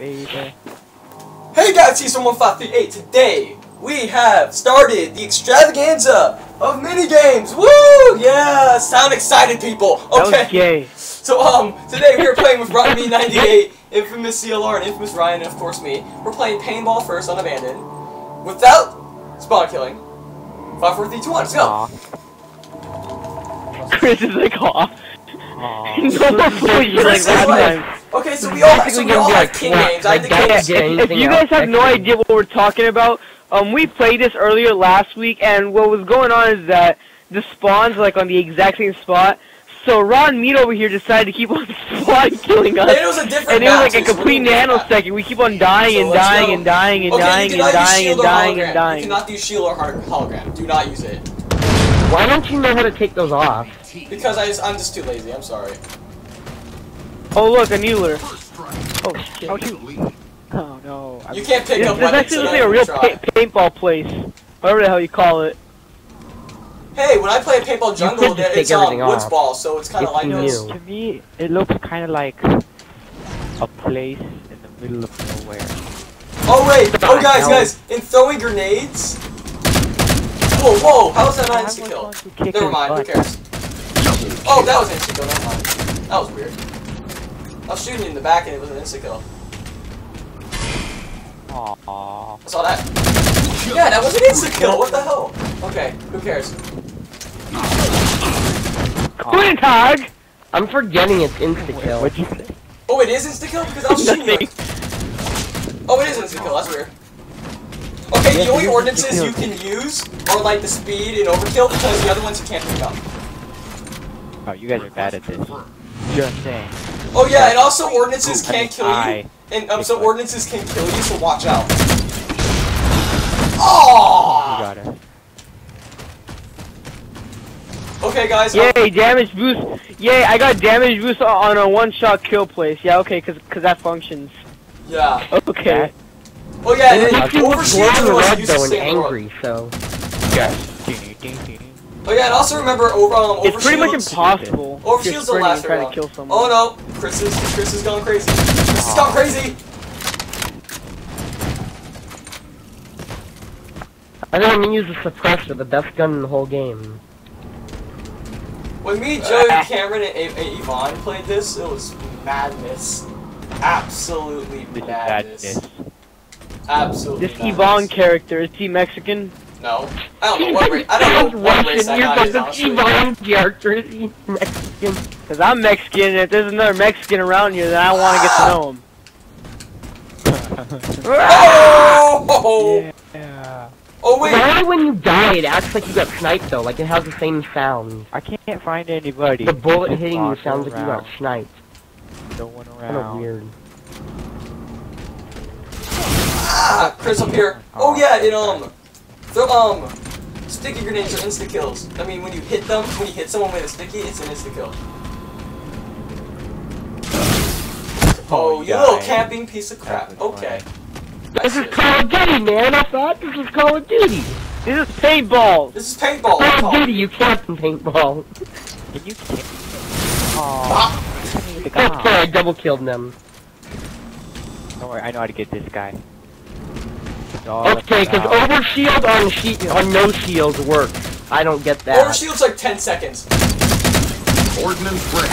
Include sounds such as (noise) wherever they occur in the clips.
baby. Hey guys, he's from 1538. Today, we have started the extravaganza of mini games. Woo! Yeah, sound excited, people. That was Okay. gay. So, um, today we are playing with Ryan B98, Infamous CLR, and Infamous Ryan, and of course me. We're playing Paintball first, on Abandoned, without spawn killing. 5, 4, 3, 2, 1, let's go. Aw. (laughs) Chris is like, aw. Aw. (laughs) no, you like Chris is last like- time. Okay, so we all, so we all gonna be have like king crap, names. I have the like king that. Yeah, If anything you else guys have no idea what we're talking about, um, we played this earlier last week, and what was going on is that the spawns like on the exact same spot. So Rotten Meat over here decided to keep on (laughs) spawn killing us, And it was a different and it was like a complete really nanosecond. We keep on dying and dying and dying and dying and dying and dying and dying. You cannot do shield or hologram. Do not use it. Why don't you know how to take those off? Because I just, I'm just too lazy. I'm sorry. Oh look, a needler. Oh shit. Oh shoot. Oh no. You can't pick This, up this weapons. actually looks like a real pa paintball place. Whatever the hell you call it. Hey, when I play paintball jungle, could just it's take um, everything woods off. ball, so it's kind of like you this. To me, it looks kind of like a place in the middle of nowhere. Oh wait! Oh guys, guys! In throwing grenades. Whoa, whoa! How was that not insta kill? Never mind. Who cares? Oh, that was insta kill. Never mind. That was weird. I was shooting in the back and it was an insta kill. Aww. I saw that. Yeah, that was an insta kill. What the hell? Okay, who cares? Queen tag! I'm forgetting it's insta kill. What'd you say? Oh, it is insta kill because I was (laughs) shooting you. Nothing. Oh, it is insta kill. That's weird. Okay, Yeah, the only ordinances you can use are like the speed and overkill because the other ones you can't pick up. Oh, you guys are bad at this. Just saying. Oh yeah, and also ordinances can't kill you. And um, so ordinances can kill you, so watch out. You Oh! got it. Okay, guys. um, Yay, damage boost. Yay, I got damage boost on a one-shot kill place. Yeah, okay, cause, cause that functions. yeah. Okay. Oh yeah, and It then you look overshield glowing the red used though and stay in the world. angry, so... Oh yeah, and also remember over um, It's pretty much impossible. Overshields if you're don't last and very trying long. to kill someone. Oh no, Chris is Chris is going crazy. Chris is going crazy. I know I'm gonna use the suppressor, the best gun in the whole game. When me, Joey, Cameron, and, and Yvonne played this, it was madness. Absolutely This is madness. Absolutely. This madness. Yvonne character, is he Mexican? No, I don't know what race. I don't know what race that You're guy like is. the Honestly. Character, is Mexican? Cause I'm Mexican, and if there's another Mexican around here, then I want to get to know him. Oh! Yeah. Oh wait. Why when you die it acts like you got sniped though, like it has the same sound. I can't find anybody. The bullet Just hitting you walk sounds like you got sniped. No one Kinda weird. Ah, Chris up here. Oh yeah, it um, throw um, sticky grenades are insta kills. I mean, when you hit them, when you hit someone with a sticky, it's an insta kill. Oh, you you little camping piece of crap. Okay. This is Call of Duty, man. I thought this was Call of Duty. This is paintball. This is paintball. Call of Duty, you captain paintball. Can you kill? Oh, the That's guy. I double killed them. Don't worry, I know how to get this guy. Oh, Okay, because over shield on shield on no shield works. I don't get that. Overshield's like 10 seconds. Ordnance break.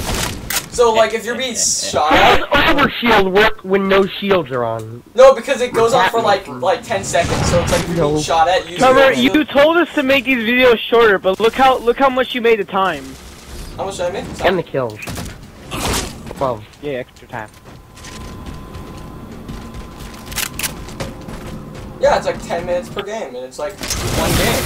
So like if you're being shot How does over shield work when no shields are on? no, because it goes on for like like 10 seconds. So it's like if you're being shot at, use Summer, your you told us to make these videos shorter, but look how look how much you made the time. How much did I make? And the kills. Twelve. Yeah, extra time. Yeah, it's like 10 minutes per game, and it's like one game.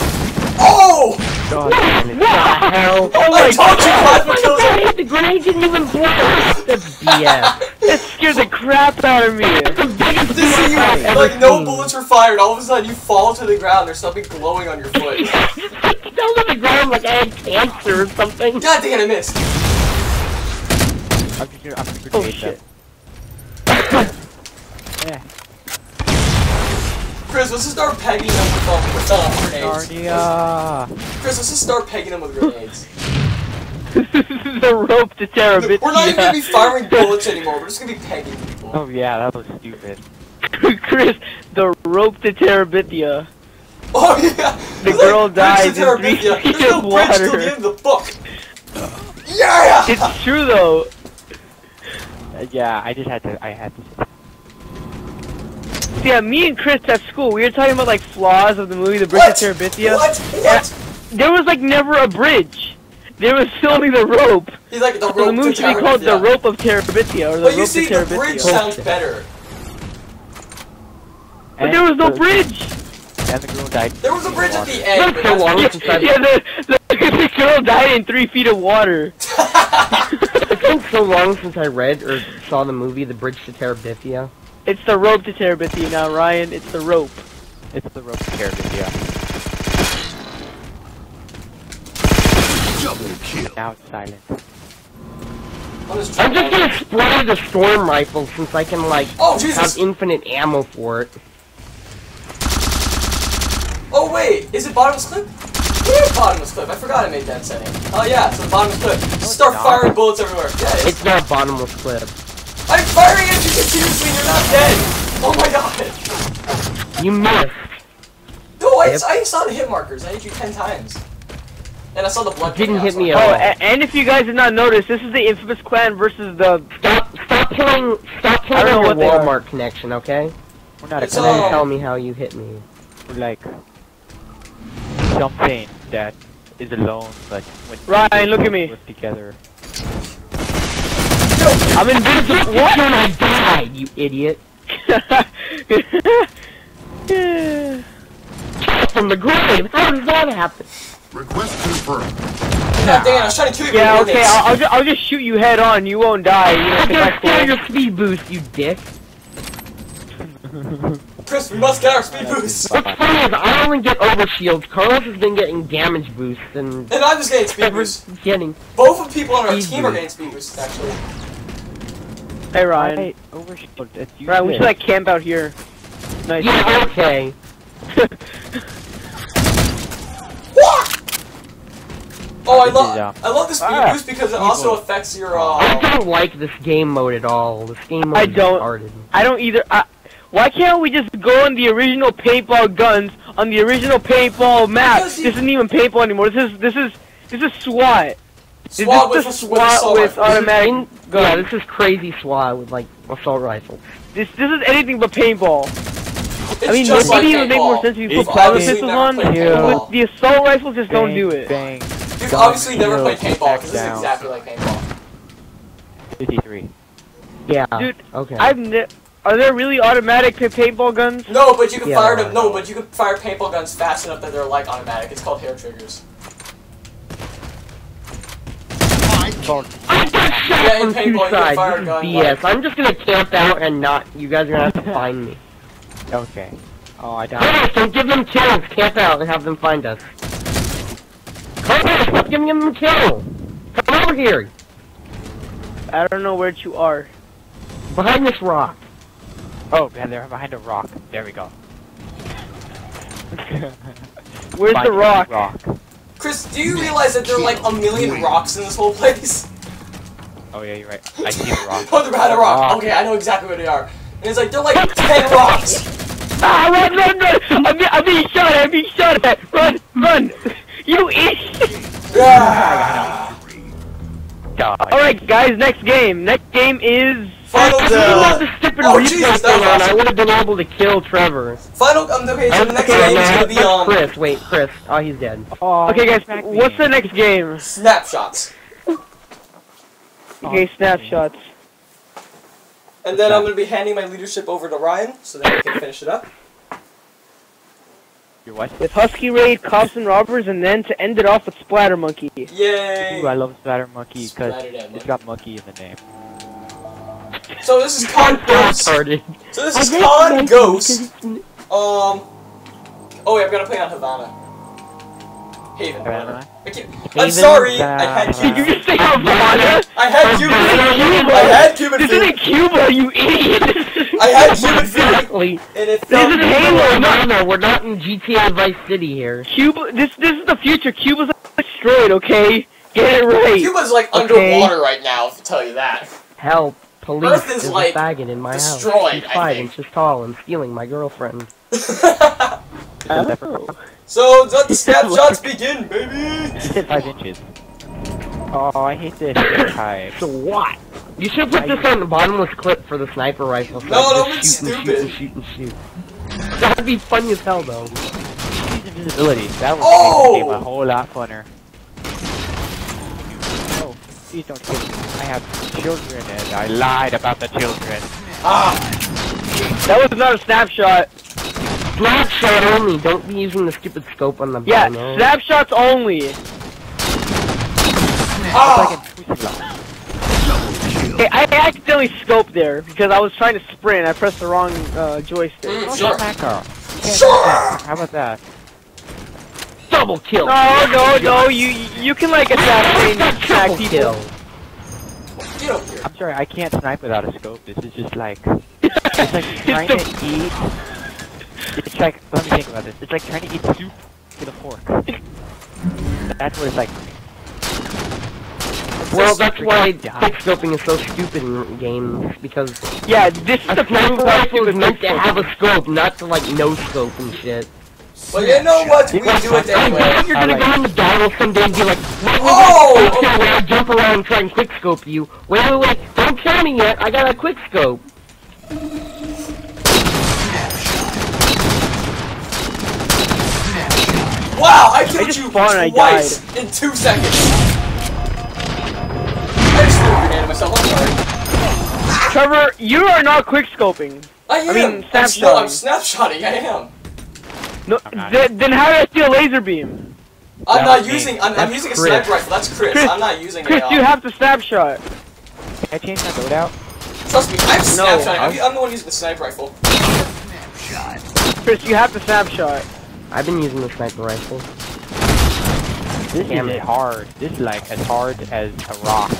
Oh! God, What the hell? Oh I my told you plasma kills are Grenade, the grenade didn't even blow. That's BS. That scared the crap out of me. the biggest To see you, BS like no bullets were fired, all of a sudden you fall to the ground, there's something glowing on your (laughs) foot. I fell to the ground like I had cancer or something. God damn, it, I missed. I'm just gonna, I'm just Oh gonna shit. Yeah. Chris, let's just start pegging them with, um, with uh, grenades. Narnia. Chris, let's just start pegging them with grenades. (laughs) this is a rope to tear a. We're not even gonna be firing (laughs) bullets anymore, we're just gonna be pegging people. Oh yeah, that was stupid. (laughs) Chris, the rope to Terabithia. Oh yeah! The girl like, dies Bridge to in three Terabithia. feet There's no of bridge till water. the end of the book. Yeah! It's true though. Uh, yeah, I just had to. I had to. So, yeah, me and Chris at school, we were talking about like flaws of the movie The Bridge What? to Terabithia. What? What? There was like never a bridge. There was (laughs) only the rope. He's like the rope So the movie to should be called The Rope of Terabithia or The But you Rope see, to the bridge sounds better. But there was no bridge. And the girl died. There was a bridge at the end, been but (laughs) so long that's- since Yeah, the, the, (laughs) the girl died in three feet of water. It's been so long since I read or saw the movie The Bridge to Terabithia. It's the rope to Terabithia now, Ryan. It's the rope. It's the rope to yeah. Double kill. Now it's silent. I'm just I'm trying just gonna spray the storm rifle since I can like Oh, have infinite ammo for it. Oh, wait! Is it bottomless clip? Yeah, bottomless clip. I forgot I made that setting. Oh, yeah, so bottomless clip. Start firing bullets everywhere. Yeah, it is. It's not bottomless clip. I'm firing at you continuously and you're not dead! Oh my god! You missed. No, I, Yep. I saw the hit markers. I hit you ten times. And I saw the blood. Didn't hit me so- at Oh, all. a- and if you guys did not notice, this is the infamous clan versus the. Stop stop pulling stop I pulling don't know your what they are. Walmart connection, okay? We're not a It's And clan. then tell me how you hit me. We're like something that is alone, but when Ryan, look at me. together. I'm invincible. What? When I died, you idiot. (laughs) From the grave. How does that happen? Request confirmed. God dang it, I was trying to kill you yeah, okay. I'll, I'll, just, I'll just shoot you head on. You won't die. You know, I'm 'cause gonna steal your speed boost, you dick. (laughs) Chris, we must get our speed boost. What's funny is I only get overshields. Carlos has been getting damage boosts and And I'm just getting speed Trevor's boosts. getting. Both of people on our Speed team are boost. getting speed boosts, actually. Hey Ryan. Hey, overshield. It's useless. Ryan, we should like camp out here. Nice. Yeah, okay. (laughs) Oh, I love um, I love this speed ah, boost because it also affects your I uh. don't like this game mode at all. This game mode I is don't- retarded. I don't either. I, why can't we just go on the original paintball guns on the original paintball map? This isn't even paintball anymore. This is this is this is SWAT. This SWAT is with, the with, with SWAT with automatic In- guns. yeah, this is crazy SWAT with like assault rifle. This this is anything but paintball. It's I mean, just like maybe it would make more sense if you put plasma pistols on, played Yeah. paintball. the assault rifles just don't do it. Bang. You've Gun, obviously never kill, played paintball because this is exactly like paintball. 53. Yeah. Dude, okay. I've ne- are there really automatic paintball guns? No, but you can Yeah, fire them. No, but you can fire paintball guns fast enough that they're like automatic. It's called hair triggers. Phone. I got shot Yeah, in from two paintball, you can sides. fire a This is gun, BS. I'm just gonna camp out and not. You guys are gonna have to find me. Okay. Oh, I died. Carlos, don't give them kills. Camp out and have them find us. Carlos, stop giving them a kill. Come over here, I don't know where you are. behind this rock. Oh, man, they're behind a rock. There we go. (laughs) Where's Behind the rock? Rock. Chris, do you realize that there are like a million rocks in this whole place? Oh, yeah, you're right. I see the (laughs) rock. Oh, they're behind a rock. Rock. Okay, I know exactly where they are. And it's like they're like (laughs) ten rocks. Ah, run, run, run! I'm, be- I'm being shot at! I'm being shot at! Run, run! You idiot! Yeah. Die. Alright, guys, next game. Next game is... Final If you had the stupid Oh, replay Jesus, that thing was on, I would have been able to kill Trevor. Final. Um, okay, so the next Okay, game is gonna be where's um Chris, wait, Chris. Oh, he's dead. Oh, Okay, guys, what's the next game? snapshots. Okay, snapshots. And then I'm gonna be handing my leadership over to Ryan, so that we can finish it up. Your what? With Husky Raid, Cops and Robbers, and then to end it off with Splatter Monkey. Yay! Ooh, I love Splatter Monkey because it's got monkey in the name. So this is Con (laughs) Ghost. Retarded. So this is Con Ghost. Um. Oh wait, I'm gonna play on Havana. Haven. Havana? I can't- I'm Haven, sorry. I had Havana. Did you Cuban. just say Havana? I had Cuban. Cuba. I had Cuban This food. isn't Cuba, you idiot! I had (laughs) Cuban food, Exactly. and it This is Halo, No, not no, we're not in GTA Vice City here. Cuba. This this is the future. Cuba's destroyed. Okay, get it right. Cuba's like Okay. underwater right now. If I tell you that. Help. Police Earth is, is like, a faggot in my house. destroyed, He's I five inches tall and stealing my girlfriend. Oh. (laughs) so let the snapshots (laughs) begin, baby. You said five inches. Oh, I hate this type. So what? You should put this on the bottomless clip for the sniper rifle. So No, I don't be shoot and shoot and stupid. shoot and shoot. That'd be funny as hell though. Use invisibility. That would Oh! make the game a whole lot funner. Please don't kill me. I have children and I lied about the children. Ah, That was not a snapshot. Snapshot only. Don't be using the stupid scope on the Yeah, bottom. snapshots only. ah. Like Hey, I accidentally scoped there because I was trying to sprint. I pressed the wrong uh, joystick. Mm, sure. Sure. How about that? Double kill. No, no, no. You you can like assassinate and smack Triple people. kill. Get over here. I'm sorry, I can't snipe without a scope. This is just like it's like (laughs) trying to eat. It's like let me think about this. It's like trying to eat soup with a fork. That's what it's like. Well, that's why Yeah. quickscoping is so stupid in games because Yeah, this is a the proof sniper why rifle is stupid meant to have a scope, not to like no scope and shit. Well, you know what? We do it I anyway. know you're gonna Alright. go the battle someday and be like, wait, wait, Oh, wait, wait, okay. wait, I jump around and try and quickscope you. Wait, wait, wait, don't kill me yet. I got a quickscope. Wow, I killed just you spawned twice in two seconds. I just threw a grenade at myself. I'm sorry. Trevor, you are not quickscoping. I am. mean, I'm, s- no, I'm snapshotting. snapshotting. I am. No, th- then how did I see a laser beam? I'm That not was using. I'm, I'm That's using a Chris. sniper rifle. That's Chris. Chris- I'm not using Chris, a. you uh, have the snapshot. Can I change my loadout? Trust me, I'm No, snapshotting. I'm, I'm- I'm the one using the sniper rifle. Chris, you have the snapshot. I've been using the sniper rifle. This Damn is it. hard. This is like as hard as a rock.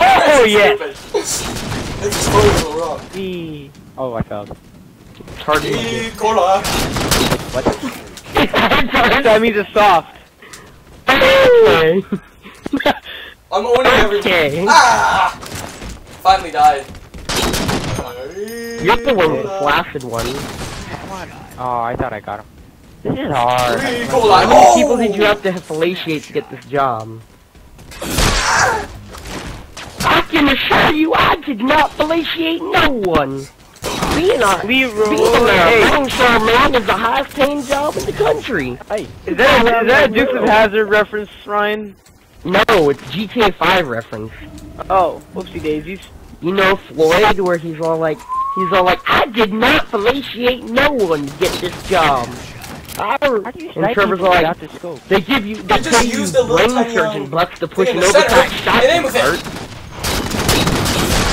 Oh, yeah. (laughs) It's totally wrong. Eee. Oh, I fell. It's hard to E. cola. What? (laughs) that means it's soft. Okay. (laughs) I'm owning everything. okay. Ah! Finally died. You're the one with the flaccid one. Oh, I thought I got him. This is hard. E. cola. How many Oh! people did you have to fellatiate to get this job? I can assure you I did not fellatiate no one. Being a, being Leroy, a hey, longshoreman is the highest paying job in the country. Hey, is that, is that a Dukes of Hazzard reference, Ryan? No, it's GTA 5 reference. Oh, whoopsie daisies. You know Floyd, where he's all like, he's all like, I did not fellatiate no one to get this job. I, how do you and snipe Trevor's people all like, the scope? they give you, they You just pay you use the brain tiny, surgeon um, bucks to push thing an in the center. overtime shot Hit him with it.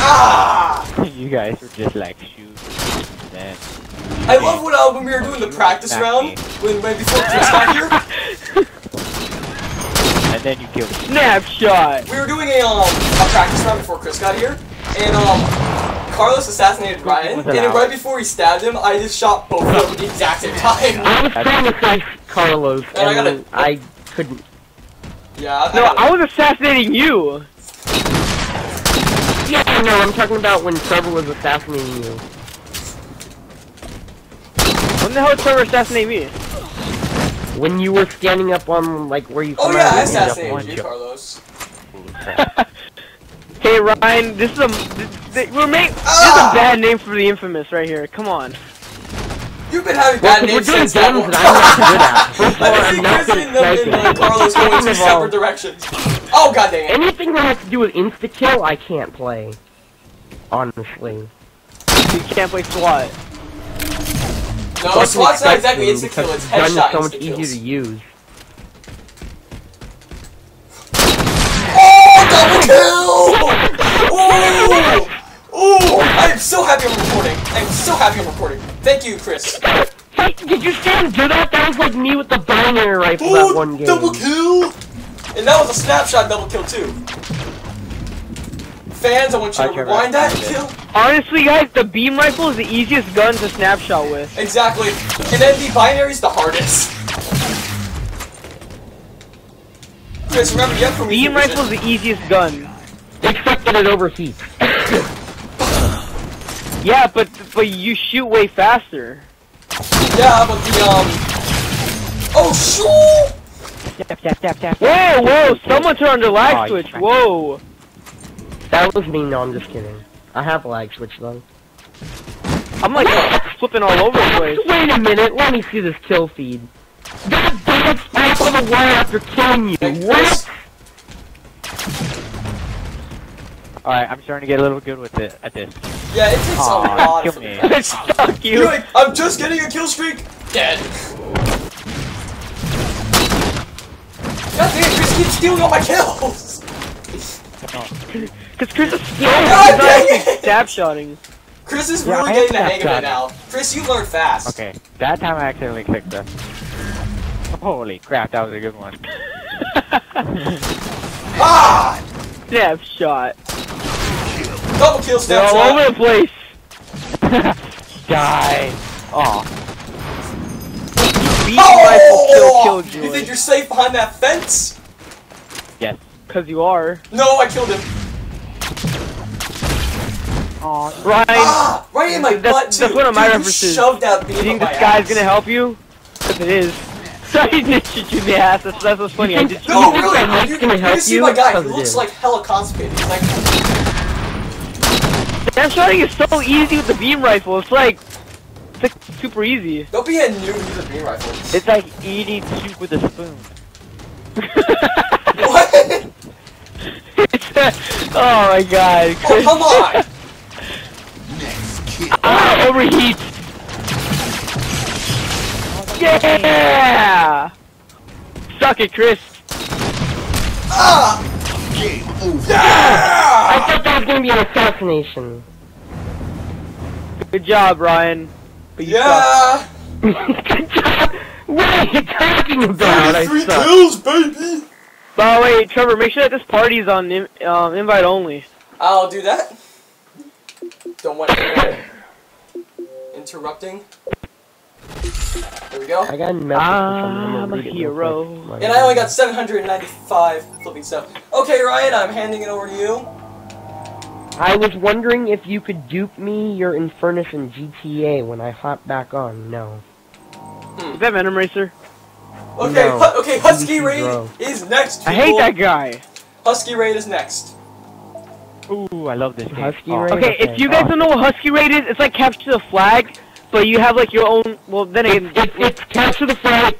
Hurt. Ah! you guys were just like shoot. Then I love when, uh, when we were doing the practice round, when, when before Chris got here, (laughs) and then you killed me. Snapshot. we were doing a, um, a practice round before Chris got here, and, um, Carlos assassinated Ryan, and then right before he stabbed him, I just shot both of them at the exact same time. (laughs) I was trying to say Carlos, And I and I couldn't. Yeah, No, I, I was assassinating you. Yeah, no, I'm talking about when Trevor was assassinating you. When the hell did Trevor assassinate me? When you were standing up on, like, where you Oh come yeah, I and stand up assassinated you. Carlos. (laughs) Hey Ryan, this is a this, this, we're make, this is Ah! a bad name for the infamous right here. Come on. You've been having Well, bad 'cause we're names doing since that guns one. that I'm not good at. (laughs) First of all, I I'm not good and, at the, and. Carlos going in two separate directions. Oh god dang it. Anything that has to do with insta-kill, I can't play. Honestly. You can't play SWAT. No, Fucking SWAT's not exactly insta kill, it's gun is headshot so much easier to use. Oh, double kill! Ooh! Ooh! I'm so happy I'm recording. I'm so happy I'm recording. Thank you, Chris. Hey, did you stand do that? That was like me with the binary rifle that one game. Double kill! And that was a snapshot double kill too. Fans, I want you Hi, to Trevor. rewind that Okay. kill. Honestly, guys, the beam rifle is the easiest gun to snapshot with. Exactly. And then the binary is the hardest. Chris, remember, you have Prometheus Beam rifle is the easiest gun. Except that it overheats. Yeah, but but you shoot way faster. Yeah, but the um. Oh shoot! Whoa, whoa! Someone turned on their lag Oh, switch. Whoa! That was me, no, I'm just kidding. I have a lag switch though. I'm like flipping all over the place. Wait a minute, let me see this kill feed. God damn it, snap on the wire after killing you. Hey, What? Alright, I'm starting to get a little good with it at this. Yeah, it takes Aw, a lot kill for me. me. Fuck (laughs) You're you. like, I'm just getting a kill streak. Dead. God damn, Chris keeps stealing all my kills. (laughs) Cause Chris is so God good it! snapshotting. Chris is Yeah, really I getting the hang of it now. Chris, you learn fast. Okay, that time I accidentally clicked the. Holy crap, that was a good one. (laughs) Ah! Stab shot. Double kill They're all over the place. (laughs) Die! Aw. Beam rifle kill Oh! You think you're safe behind that fence? Yes. Cause you are. No, I killed him. Aw. Ryan, Ah! Right in my That's- butt too. that's one of my Dude, you references. shoved that beam you think this my guy's ass. gonna help you? Cause it is. (laughs) Sorry, I did shoot you in the ass. That's, that's what's funny. I just No, think really. that Mike's You, gonna you help see my guy. He looks like hella constipated. He's like, Snapshotting is so easy with the beam rifle. It's like, it's like super easy. don't be a noob with a beam rifle. It's like eating soup with a spoon. What? (laughs) It's, (laughs) oh my god. Oh, come on! Next. Ah, overheat. Yeah. Suck it, Chris. Ah! Game over. I Ah! thought that was gonna be an assassination. Good job, Ryan. But you. Yeah! Good (laughs) job. What are you talking about? Three kills, baby! By the way, Trevor, make sure that this party is on um, invite only. I'll do that. Don't want anyone interrupting. There we go. I got a message from I'm him. a hero. And I only got 795 flipping stuff. Okay, Ryan, I'm handing it over to you. I was wondering if you could dupe me your Infernus in GTA when I hop back on. No. Hmm. Is that Venom Racer? Okay, No. okay, Husky Raid is next. I hate that guy. Husky Raid is next. Ooh, I love this game. Husky oh. Aw. Raid? Okay, if you guys oh. don't know what Husky Raid is, it's like Capture the Flag, but you have like your own. Well, then again, It's, it's capture the flag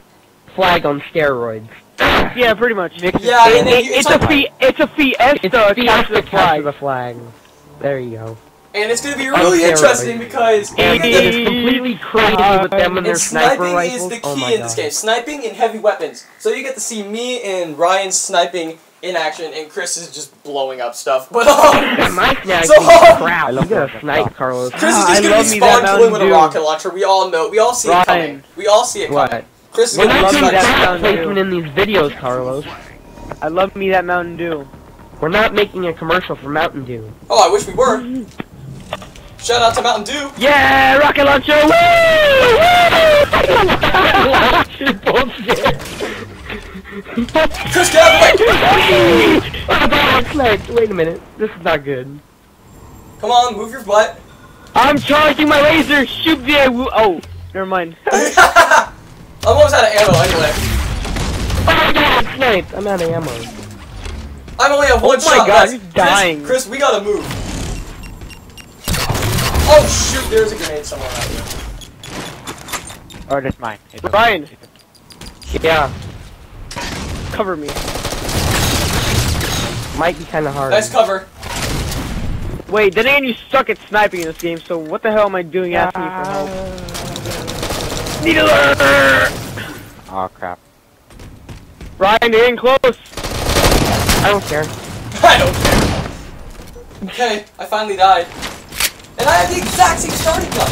flag on steroids. (sighs) yeah, pretty much. Yeah, It- and then it- you, it's, it's, a like, fi- it's a Fiesta It's Capture Fiesta the capture Flag. the flag. There you go. and it's gonna be really interesting because Hey, It is completely crazy with uh, them and and their sniper sniping rifles. is the oh key my in this God. game. Sniping and heavy weapons. So you get to see me and Ryan sniping in action, and Chris is just blowing up stuff. (laughs) But That um, my snag So- is crap. I You love gotta snipe. Carlos. Chris is Ah, just I gonna be me spawn that killing with a rocket launcher. We all know. We all see it coming. We all see it coming. What? Chris is We're gonna not love doing that sniping. product Mountain Dew. placement in these videos, Carlos. I love me that Mountain Dew. We're not making a commercial for Mountain Dew. Oh, I wish we were. Shout out to Mountain Dew. Yeah, rocket launcher! Woo! (laughs) Bullshit. Chris, get out of the way. Oh, God, I'm sniped. Wait a minute. This is not good. Come on, move your butt. I'm charging my laser. Shoot the. Oh, never mind. (laughs) I'm almost out of ammo anyway. Oh my god, I'm sniped. I'm out of ammo. I'm only at oh one Oh my. God, guys. he's Chris- dying. Chris, we gotta move. Oh shoot, there's a grenade somewhere out here. Or oh, that's mine. It's okay. Ryan. It's- Yeah, Cover me. might be kind of hard. Nice cover. Wait, then again, you suck at sniping in this game. So what the hell am I doing asking you for help? Needler! Oh crap. Ryan, you're in close. I don't care. (laughs) I don't care. Okay, I finally died. And I have the exact same starting gun.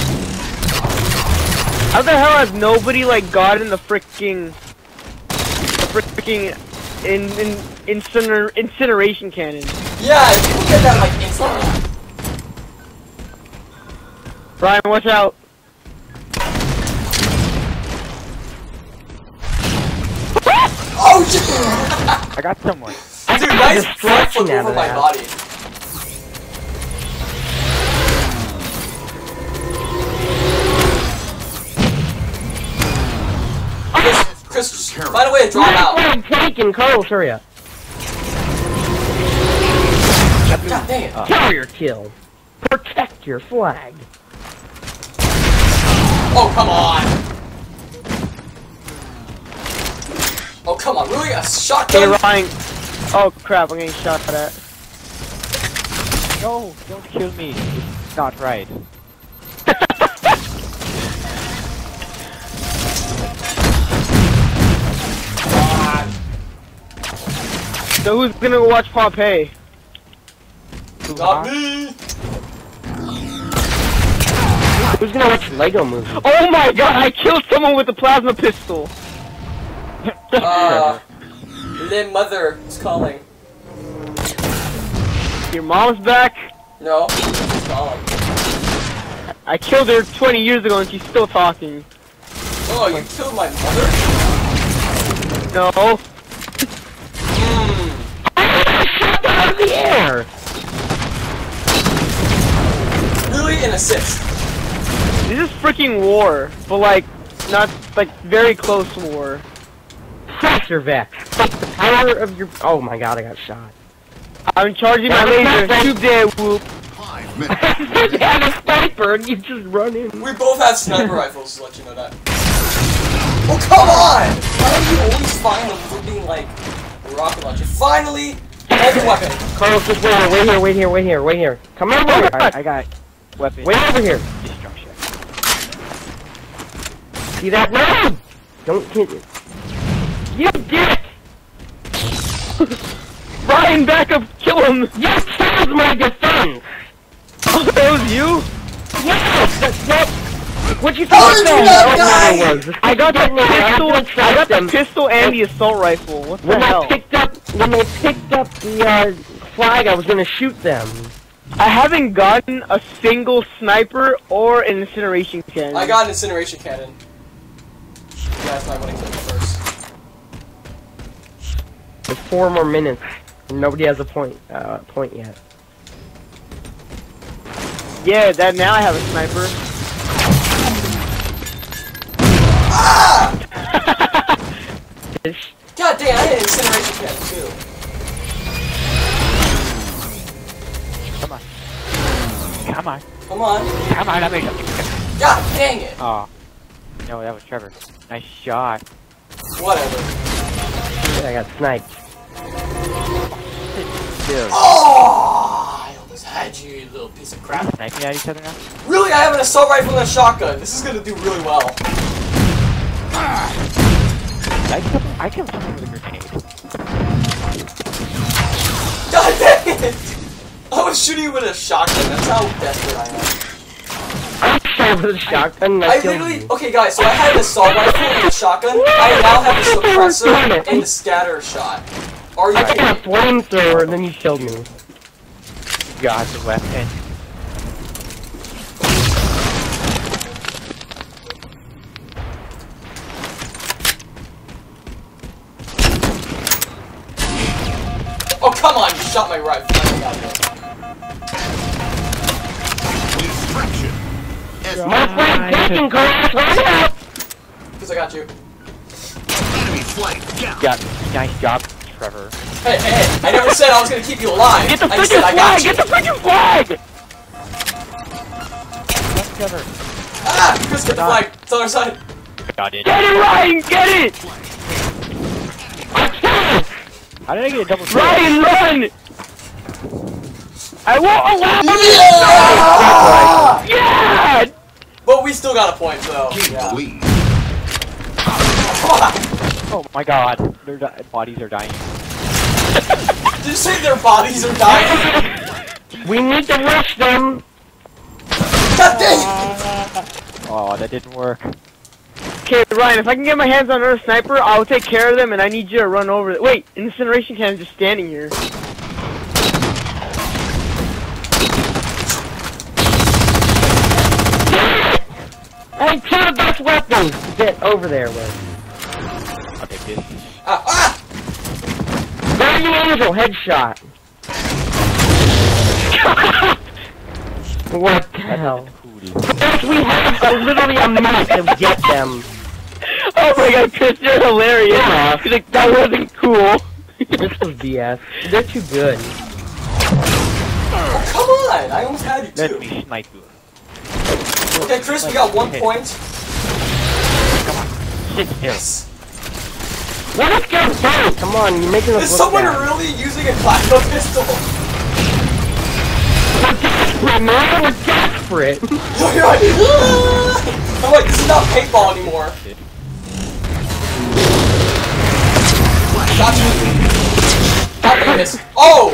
How the hell has nobody like gotten the freaking, the freaking, in, in inciner, incineration cannon? Yeah, people get that like instantly. Ryan, watch out. Oh shit! I got someone. Dude, got nice destruction out over of my body. Curry. Find a way to drop out. Flag taken, Carlos, hurry up. God dang it. Uh, Carrier kill. Protect your flag. Oh, come on. Oh, come on. Really? A Hey, shotgun? Ryan. Oh crap! I'm getting shot at. No, don't kill me. It's not right. So who's gonna go watch Pompeii? Not me. Who's gonna watch Lego movie? Oh my god! I killed someone with a plasma pistol. (laughs) Uh, then Mother is calling. Your mom's back. No, she's calling. I killed her 20 years ago and she's still talking. Oh, you killed my mother? No. Hmm. Out of the air! Really? An assist. This is freaking war, but like, not like very close war. Pressure Vex. Like the power of your. Oh my god, I got shot. I'm charging my laser. Shoot there, whoop. Five (laughs) minutes. I had a sniper and you just run in. We both have sniper rifles, to let you know that. Oh, come on! Why do you always find a flipping, like, rocket launcher? Finally, weapon. Carlos, just wait here, wait here, wait here, wait here, wait here. Come over here. Alright, I got weapon Wait over here. destruction. See that? No! Don't hit it. You it! (laughs) Ryan, back up, kill him. You killed my defense! Oh, (laughs) that was you? Yes! That's what? What'd you How think did you that not? I got the I have to pistol. I got the pistol and the assault rifle. What the When hell? I picked up, when they picked up the uh, flag, I was gonna shoot them. I haven't gotten a single sniper or an incineration cannon. I got an incineration cannon. You guys might want to first. There's four more minutes. and Nobody has a point, uh, point yet. Yeah, that now I have a sniper. God damn, I hit incineration cannon too. Come on. Come on. Come on. Come on, I made something. God dang it. Oh. No, that was Trevor. Nice shot. Whatever. Yeah, I got sniped. Dude. Oh! I almost had you, you little piece of crap. Sniping at each other now? Really, I have an assault rifle and a shotgun. This is gonna do really well. I killed, I someone with a grenade. God dang it! I was shooting you with a shotgun. That's how desperate I am. I shot with a shotgun and I, I literally okay, guys. So I had an assault rifle and a shotgun. I now have the (laughs) suppressor and the scatter shot. Are you I got a flamethrower and then you killed me. Got the weapon. Oh come on! You shot my rifle. Oh, God, My flag taken, Carlos! Run out! Because I got you. Enemy flank down. Yeah, nice job, Trevor. Hey, hey, hey! I never said I was gonna keep you alive. Get the I just said freaking I flag! you. Get the freaking flag! That's Trevor. Ah! Chris, get the flag. It's on our side. Got it. Get it, Ryan! Get it! How did I get a double kill? Ryan, run! I won't allow Yeah! Yeah! But we still got a point, so Keep yeah. the. Oh my god, their di- bodies are dying. Did you say their bodies are dying? (laughs) We need to rush them! God dang! Oh, that didn't work. Okay, Ryan, if I can get my hands on another sniper, I'll take care of them, and I need you to run over. The- Wait, incineration cannon's just standing here. I two the best weapons to get over there with. I'll take this. Ah! ah! Guardian Angel headshot. (laughs) what the hell? Cool. Yes, we have uh, literally a minute to get them. Oh my god, Chris, you're hilarious. Yeah. He's like, that wasn't cool. This was BS. They're too good. Oh, come on! I almost had you Let too. me snipe you. Okay, Chris, we got one Okay. point. Sit here. Yes. What is going on? Come on, you're making us Is someone bad. really using a plasma pistol? We're man, we're desperate. (laughs) (laughs) I'm like, this is not paintball anymore. Gotcha. Got this. Oh!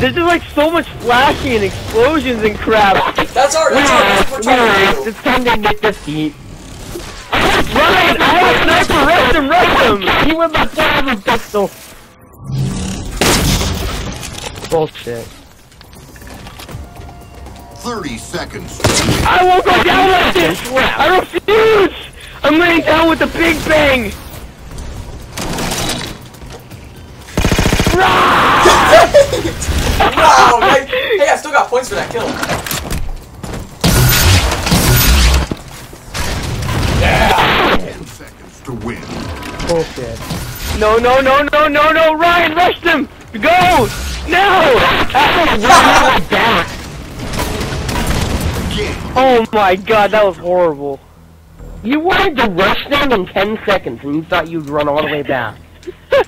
There's just like so much flashing and explosions and crap. That's our, that's our, that's what we're trying to do. It's time to get defeat. Ryan, I have a sniper, rush him, rush him! He went back down with a pistol. Bullshit. 30 seconds. I won't go down like this! I refuse! I'm laying down with the big bang! Wow! Hey, I still got points for that kill. Yeah! 10 seconds to win. Bullshit. No, no, no, no, no, no, Ryan, rush them! Go! No! Back. (laughs) Oh my god, that was horrible. You wanted to rush them in 10 seconds and you thought you'd run all the way back.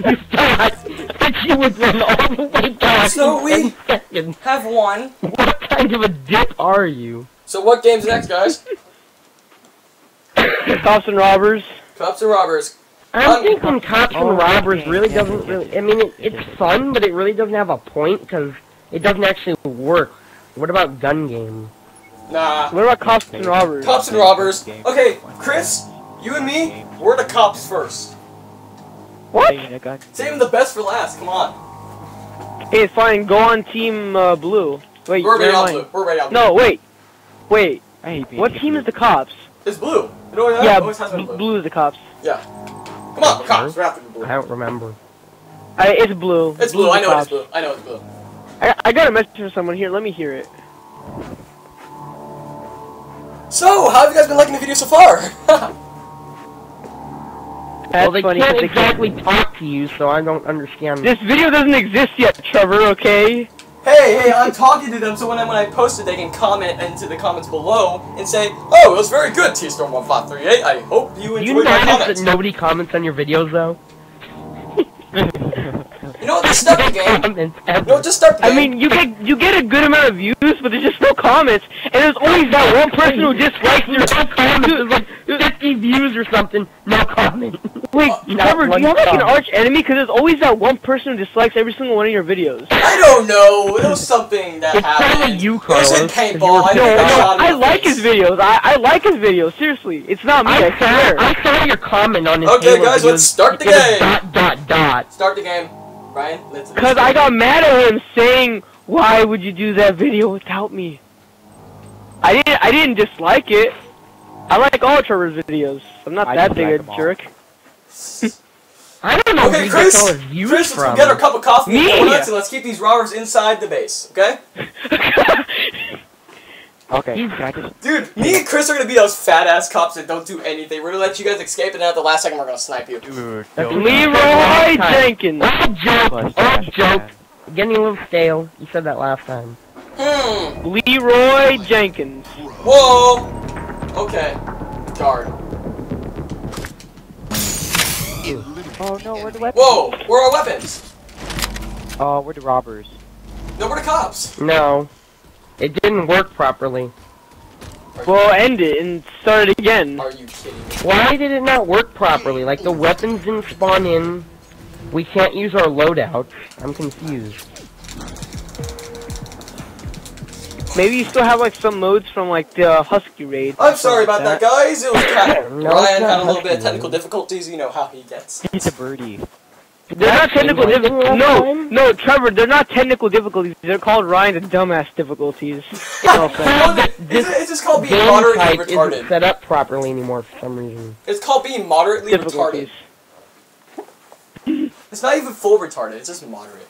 You thought that you would run all the way back So in we- 10 seconds. Have one. What kind of a dip are you? So what game's next, guys? Cops and robbers. Cops and robbers. I'm Um, thinking Cops oh, and Robbers okay, really yeah, doesn't yeah, really. I mean, it, it's fun, but it really doesn't have a point because it doesn't actually work. What about gun game? Nah. What about cops and robbers? Cops and robbers. Okay, Chris, you and me, we're the cops first. What? Hey, I got- Saving the best for last. Come on. Hey, it's fine, go on team uh, blue. Wait, We're ready never on mind. blue. We're ready on blue. No, wait. Wait, I hate being what team blue. is the cops? It's blue. You know what? Yeah, always has been blue. blue is the cops. Yeah. Come on, we're cops. We have to be blue. I don't remember. I, it's blue. It's blue. Blue's I know cops. it's blue. I know it's blue. I, I got a message from someone here. Let me hear it. So, how have you guys been liking the video so far? (laughs) That's well, they funny. can't 'cause they exactly talk to you, so I don't understand. This video doesn't exist yet, Trevor. Okay. hey, hey, I'm talking to them, so when I when I post it, they can comment into the comments below and say, "Oh, it was very good, T-Storm1538. I hope you Do enjoyed you my notice that nobody comments on your videos though? (laughs) You know what? Just start the game. Comments ever. No, just start the I mean, you get you get a good amount of views, but there's just no comments, and there's always that one person who dislikes your no comments. There's like 50 views or something. No comment. (laughs) Wait, Not Trevor, do you have like an arch enemy? Because there's always that one person who dislikes every single one of your videos. I don't know. It was something that It's happened. probably you, It was in Carlos, 'cause you paintball. were- I No, think I no, I like his videos. I, I like his videos. Seriously, it's not me. I, I swear. saw, I saw your comment on his Okay, Halo guys, let's start the game. Dot dot dot. Start the game, Ryan. Let's. Because I got mad at him saying, "Why would you do that video without me?" I didn't. I didn't dislike it. I like all Trevor's videos. I'm not I that big dislike a jerk. (laughs) I don't know Okay, where he Chris. gets all his views Chris, let's from. go get our cup of coffee Me? and donuts, and let's keep these robbers inside the base. Okay? (laughs) (laughs) Okay, can I just... Dude, me and Chris are gonna be those fat ass cops that don't do anything. We're gonna let you guys escape, and then at the last second, we're gonna snipe you. Dude, That's no. Leroy Jenkins. Old joke. Plus, Old joke. can. Getting a little stale. You said that last time. Hmm. Leroy Jenkins. Whoa. Okay. Guard. Oh no, we're the weapons. Whoa. Where are our weapons? Oh, we're the robbers. No, we're the cops. No. It didn't work properly. Well, end it and start it again. Are you kidding me? Why did it not work properly? Like, the weapons didn't spawn in. We can't use our loadout. I'm confused. Maybe you still have like some modes from like the uh, Husky raid. I'm sorry about that, guys. It was (coughs) kind No, Ryan had a little bit of technical man. difficulties. You know how he gets. He's a birdie. They're not technical difficulties. No, time? no, Trevor. They're not technical difficulties. They're called Ryan's dumbass difficulties. (laughs) No offense. This it's, it's just called being Game moderately type isn't retarded. set up properly anymore for some reason. It's called being moderately retarded. It's not even full retarded. It's just moderate.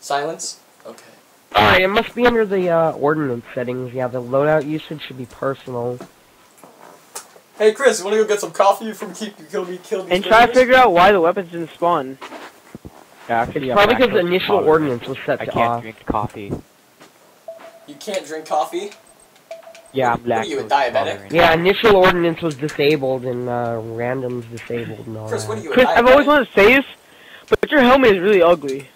Silence. Okay. Alright, it must be under the uh, ordinance settings. Yeah, the loadout usage should be personal. Hey Chris, wanna go get some coffee from Keep You Kill Me Kill Me? And try to figure out why the weapons didn't spawn. Yeah, actually, It's I'm probably because the initial intolerant. ordinance was set I to can't off. drink coffee. You can't drink coffee? Yeah, I'm What are you, a diabetic? Yeah, initial ordinance was disabled and uh, randoms disabled and all Chris, that. what are you, a Chris, I've always wanted to say this, but your helmet is really ugly.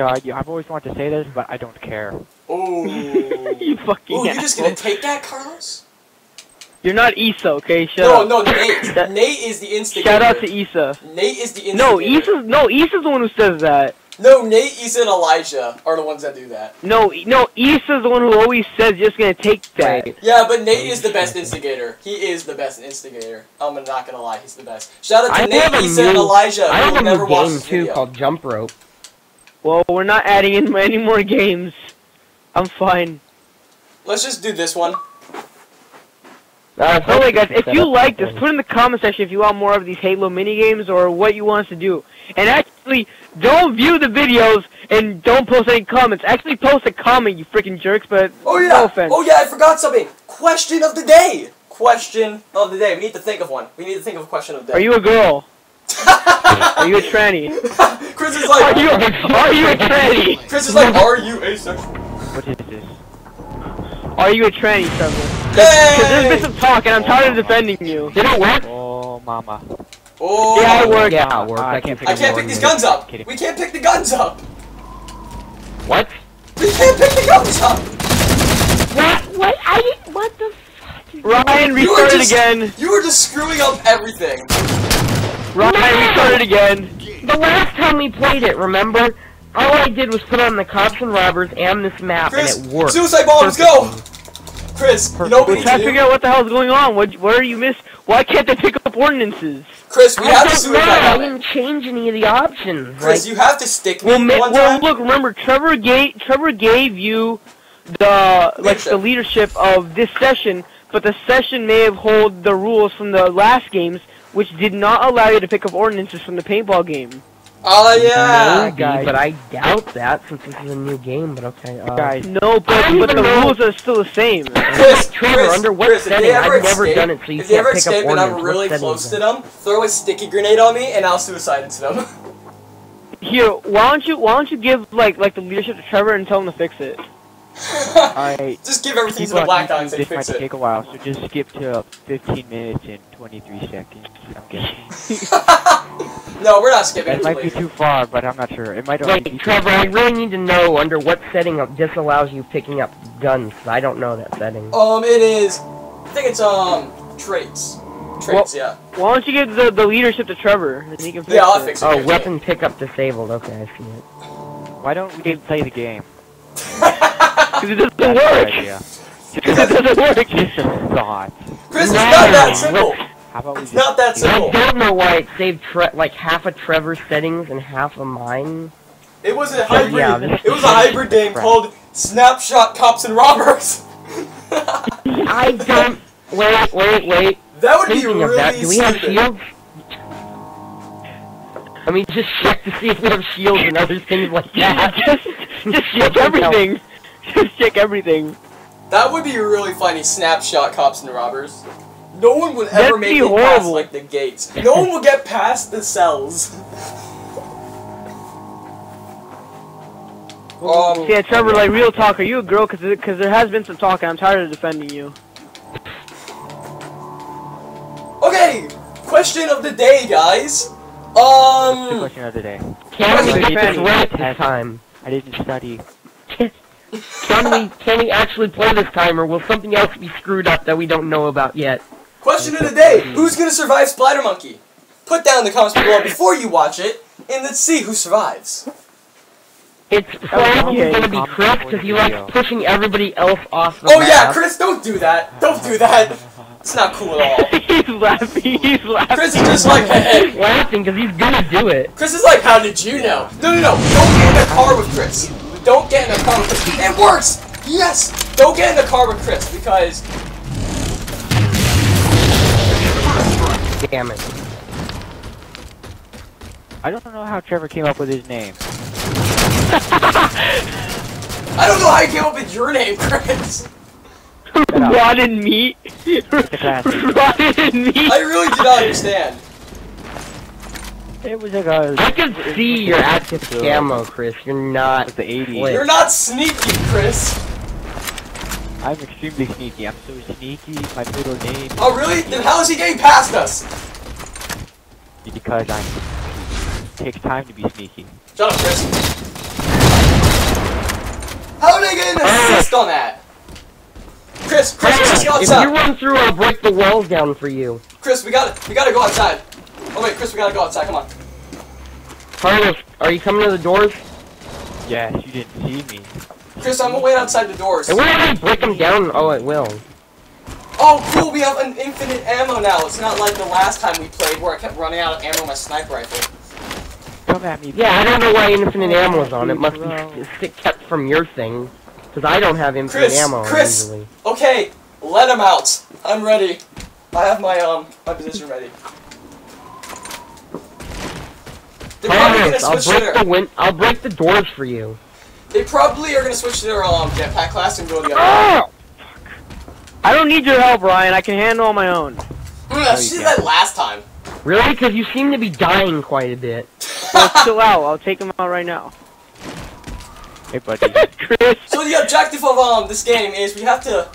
Yeah, I- I've always wanted to say this, but I don't care. Oh. (laughs) you fucking Oh, you're just gonna take that, Carlos? You're not Issa, okay? Shut no, up. no, Nate. (laughs) That- Nate is the instigator. Shout out to Issa. Nate is the instigator. No, Issa's no, Issa's the one who says that. No, Nate, Issa, and Elijah are the ones that do that. No, no, Issa's the one who always says just gonna take that. Yeah, but Nate is the best instigator. He is the best instigator. I'm not gonna lie, he's the best. Shout out to I Nate, have a Issa, and Elijah. I who have a never new game too video. called Jump Rope. Well, we're not adding in (laughs) any more games. I'm fine. Let's just do this one. Uh, So, like, guys, if you up like this, put in the comment section if you want more of these Halo mini games or what you want us to do. And actually, don't view the videos and don't post any comments. Actually, post a comment, you freaking jerks. But Oh no yeah. offense. Oh yeah, I forgot something. Question of the day. Question of the day. We need to think of one. We need to think of a question of the day. Are you a girl? (laughs) Are you a tranny? Chris is like, Are like. you? Are you a tranny? Chris is like. Are you asexual? What is this? Are you a tranny, Trevor? Because there's been some talk, and I'm tired of defending you. Did it work? Oh, mama. Oh. Yeah, it worked. Yeah, it worked. I I can't can I can't pick these guns up. Kidding. We can't pick the guns up. What? We can't pick the guns up. What? What? I didn't. What the? Ryan, You were restart it again. You were just screwing up everything. Ryan, restart it again. The last time we played it, remember? All I did was put on the cops and robbers and this map, Chris, and it worked. suicide bombs, go! Chris, you know what we We're need to to figure out what the hell's going on. What, what are you miss? Why can't they pick up ordinances? Chris, we I have know. suicide I didn't change any of the options. Chris, like, you have to stick Well, ma- well, look, remember, Trevor gave Trevor gave you the like the leadership of this session, but the session may have hold the rules from the last games, which did not allow you to pick up ordinances from the paintball game. Oh yeah. maybe, guys. but I doubt that since this is a new game. But okay. Uh, Guys, No, but I don't but the even know. rules are still the same. (laughs) Chris, Trevor, Chris, under what Chris, if setting? they ever I've never escape, done it, so you if they can't ever pick up escape and I'm ordnance. What really setting close is to that? them, throw a sticky grenade on me and I'll suicide into them. Here, why don't you why don't you give like like the leadership to Trevor and tell him to fix it? I (laughs) Just give everything to the black YouTube, guy and say This might it. take a while, so just skip to 15 minutes and 23 seconds. I'm guessing. (laughs) no, we're not skipping. It It's might be too far, but I'm not sure. It might only be Wait, Trevor, I really need to know under what setting of- this allows you picking up guns. I don't know that setting. Um, it is. I think it's um traits. Traits, yeah. Why don't you give the, the leadership to Trevor and he can fix Yeah, I'll it? fix it. Oh, weapon pickup disabled. Okay, I see it. Why don't we play the game? (laughs) Because it doesn't That's work. (laughs) Because it doesn't work. (laughs) Just a thought. Chris, it's No. not that simple. How about we It's just not that simple! I simple. don't know why it saved tre- like half of Trevor's settings and half of mine. It was a hybrid. yeah, it was a hybrid game Crap. called Snapshot Cops and Robbers. (laughs) I don't. Wait, wait, wait. That would be really of that, do we have stupid. shields? Let me just check to see if we have shields and other things like that. just just check everything. (laughs) Just check everything. That would be really funny. Snapshot Cops and Robbers. No one would That'd ever make be it past horrible. like the gates. No one will get past the cells. (laughs) Um, Yeah, Trevor, like real talk, are you a girl? Because because there has been some talk, and I'm tired of defending you. Okay, question of the day, guys. the Um, question of the day. Can we Wait, get this wait, right this time? I didn't study. (laughs) Can we can we actually play this time, or will something else be screwed up that we don't know about yet? question of the day: Who's gonna survive Splatter Monkey? Put down in the comments below before you watch it, and let's see who survives. It's probably Okay. gonna be Chris because he likes pushing everybody else off the Oh map. yeah, Chris, don't do that. Don't do that. It's not cool at all. (laughs) he's laughing. He's laughing. Chris is just like, hey, hey. laughing because he's gonna do it. Chris is like, how did you know? No, no, no. Don't get in the car with Chris. Don't get in the car with Chris. It works. Yes. Don't get in the car with Chris because Damn it. I don't know how Trevor came up with his name. I don't know how you came up with your name, Chris. (laughs) Rotten meat? classic. (laughs) Rotten meat? I really do not understand. It was like a. I can see your active camo, Chris. You're not. The 80s. Wait. You're not sneaky, Chris. I'm extremely sneaky. I'm so sneaky. My middle name. Oh, really? Then how is he getting past us? Because I'm. It takes time to be sneaky. Shut up, Chris. How did I get an assist on that? Chris, Chris, ah! Chris, go outside. If you run through, I'll break the walls down for you. Chris, we gotta, we gotta go outside. Oh wait, Chris, we gotta go outside. Come on. Carlos, are you coming to the doors? Yes, you didn't see me. Chris, I'm gonna wait outside the doors. It won't even break them down. Oh, it will. Oh, cool, we have an infinite ammo now. It's not like the last time we played where I kept running out of ammo with my sniper rifle. Come at me. Yeah, I don't know why infinite ammo ammo's on. It must be bro. s- s- kept from your thing. Because I don't have infinite Chris, ammo Chris. usually. Okay, let him out. I'm ready. I have my, um, my position ready. They're probably gonna I'll break their, the win- I'll break the doors for you. they probably are gonna switch to their, um, jetpack class and go the other way. Oh! I don't need your help, Ryan. I can handle on my own. Mm, I you did that last time. Really? Because you seem to be dying quite a bit. (laughs) Well, chill out. I'll take him out right now. Hey, buddy. (laughs) Chris. So the objective of um this game is we have to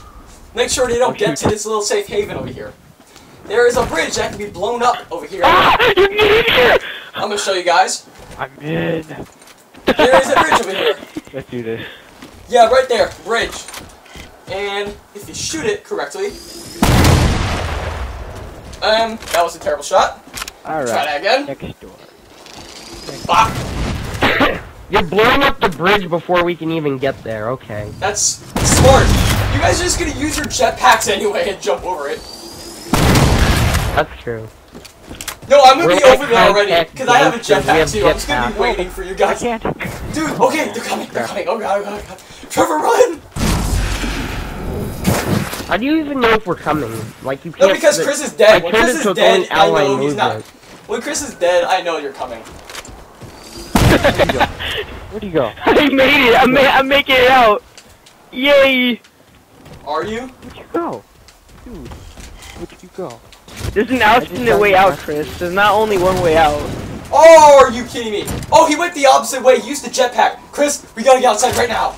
make sure they don't Oh, get to this little safe haven over here. There is a bridge that can be blown up over here. Ah! You! I'm gonna show you guys. I'm in. There is a bridge over here. (laughs) Let's do this. Yeah, right there, bridge. And if you shoot it correctly, um, that was a terrible shot. All right. Try that again. Next door. Bop. (coughs) You're blowing up the bridge before we can even get there. Okay. That's smart. You guys are just gonna use your jetpacks anyway and jump over it. That's true. No, I'm gonna We're be like over there already because I have a gangsters, jetpack too. I'm just gonna be waiting for you I guys. can't. Dude, okay, they're coming, they're coming. Oh god, oh god, oh god. Trevor, run! How do you even know if we're coming? Like you No, can't. No, because Chris is dead. When Chris is dead, only I know he's not. When Chris is dead, I know you're coming. (laughs) Where'd you go? (laughs) I made it. I'm, ma- I'm making it out. Yay! Are you? Where'd you go? Dude. Where'd you go? There's an just alternate got way out, Chris. There's not only one way out. Oh, are you kidding me? Oh, he went the opposite way. He used the jetpack. Chris, we gotta get outside right now.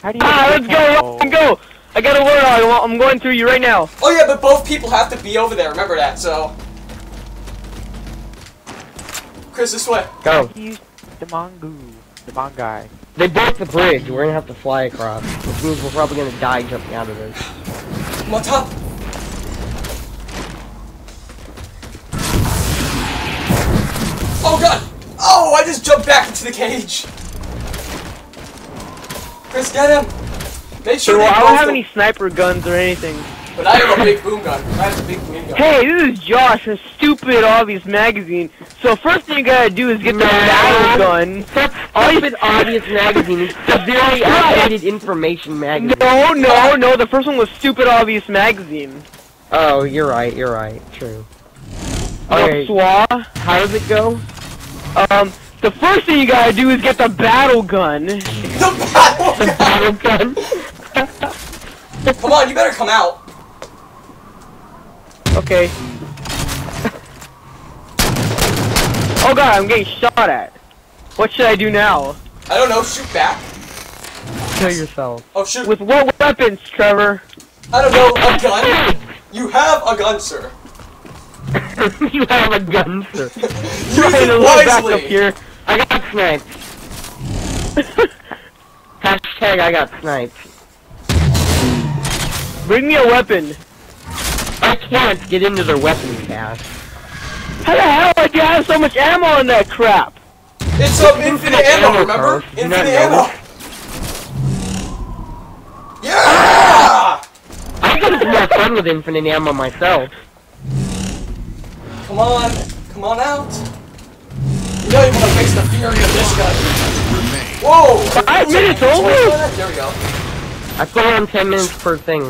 How do you Ah, let's go, Ryan, go! I got a word on. I'm going through you right now. Oh yeah, but both people have to be over there. Remember that. So, Chris, this way. Go. Use the mongoose. The mon guy. They broke the bridge. We're gonna have to fly across, which means we're probably gonna die jumping out of this. Come on top. Oh god! Oh, I just jumped back into the cage. Chris, get him. Make sure Sure, they well, I don't have any sniper guns or anything. But I have a big boom gun. I have a big boom gun. Hey, this is Josh from Stupid Obvious Magazine. So first thing you gotta do is get the No. battle gun. That's stupid, obvious magazine. It's a very (laughs) outdated information magazine. No, no, no. The first one was Stupid Obvious Magazine. Oh, you're right. You're right. True. Okay. Swa. How does it go? Um, the first thing you gotta do is get the battle gun. The battle gun. Battle gun. Come on, you better come out. Okay. Oh god, I'm getting shot at. What should I do now? I don't know. Shoot back. Kill yourself. Oh shoot. With what weapons, Trevor? I don't know. A gun. You have a gun, sir. (laughs) you have a gun, sir. (laughs) Use Trying to it look back up here. I got sniped. (laughs) Hashtag I got sniped. Bring me a weapon. I can't get into their weapon cache. How the hell do you have so much ammo in that crap? It's um, infinite ammo. Remember? Carl. Infinite not know ammo. Yeah! I got some more fun with infinite ammo myself. Come on, come on out. You know you want to face the fury of this guy. Remain. Whoa! Five minutes over? There we go. I put on 10 minutes per thing.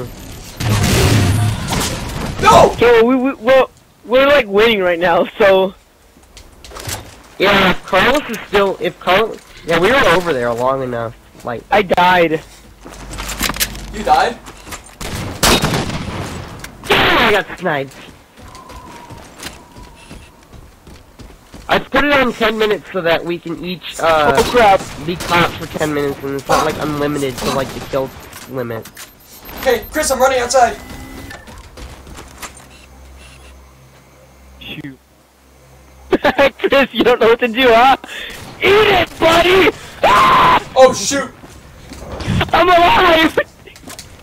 No! Okay, well, we, we, well, we're like winning right now, so... Yeah, if Carlos is still, if Carlos, yeah, we were over there long enough. Like, I died. You died? I got sniped. I put it on 10 minutes so that we can each, uh, oh crap! be cops for 10 minutes and it's not like unlimited to like the kill limit. Okay, Chris, I'm running outside. Shoot. (laughs) Chris, you don't know what to do, huh? Eat it, buddy! Ah! Oh shoot! I'm alive!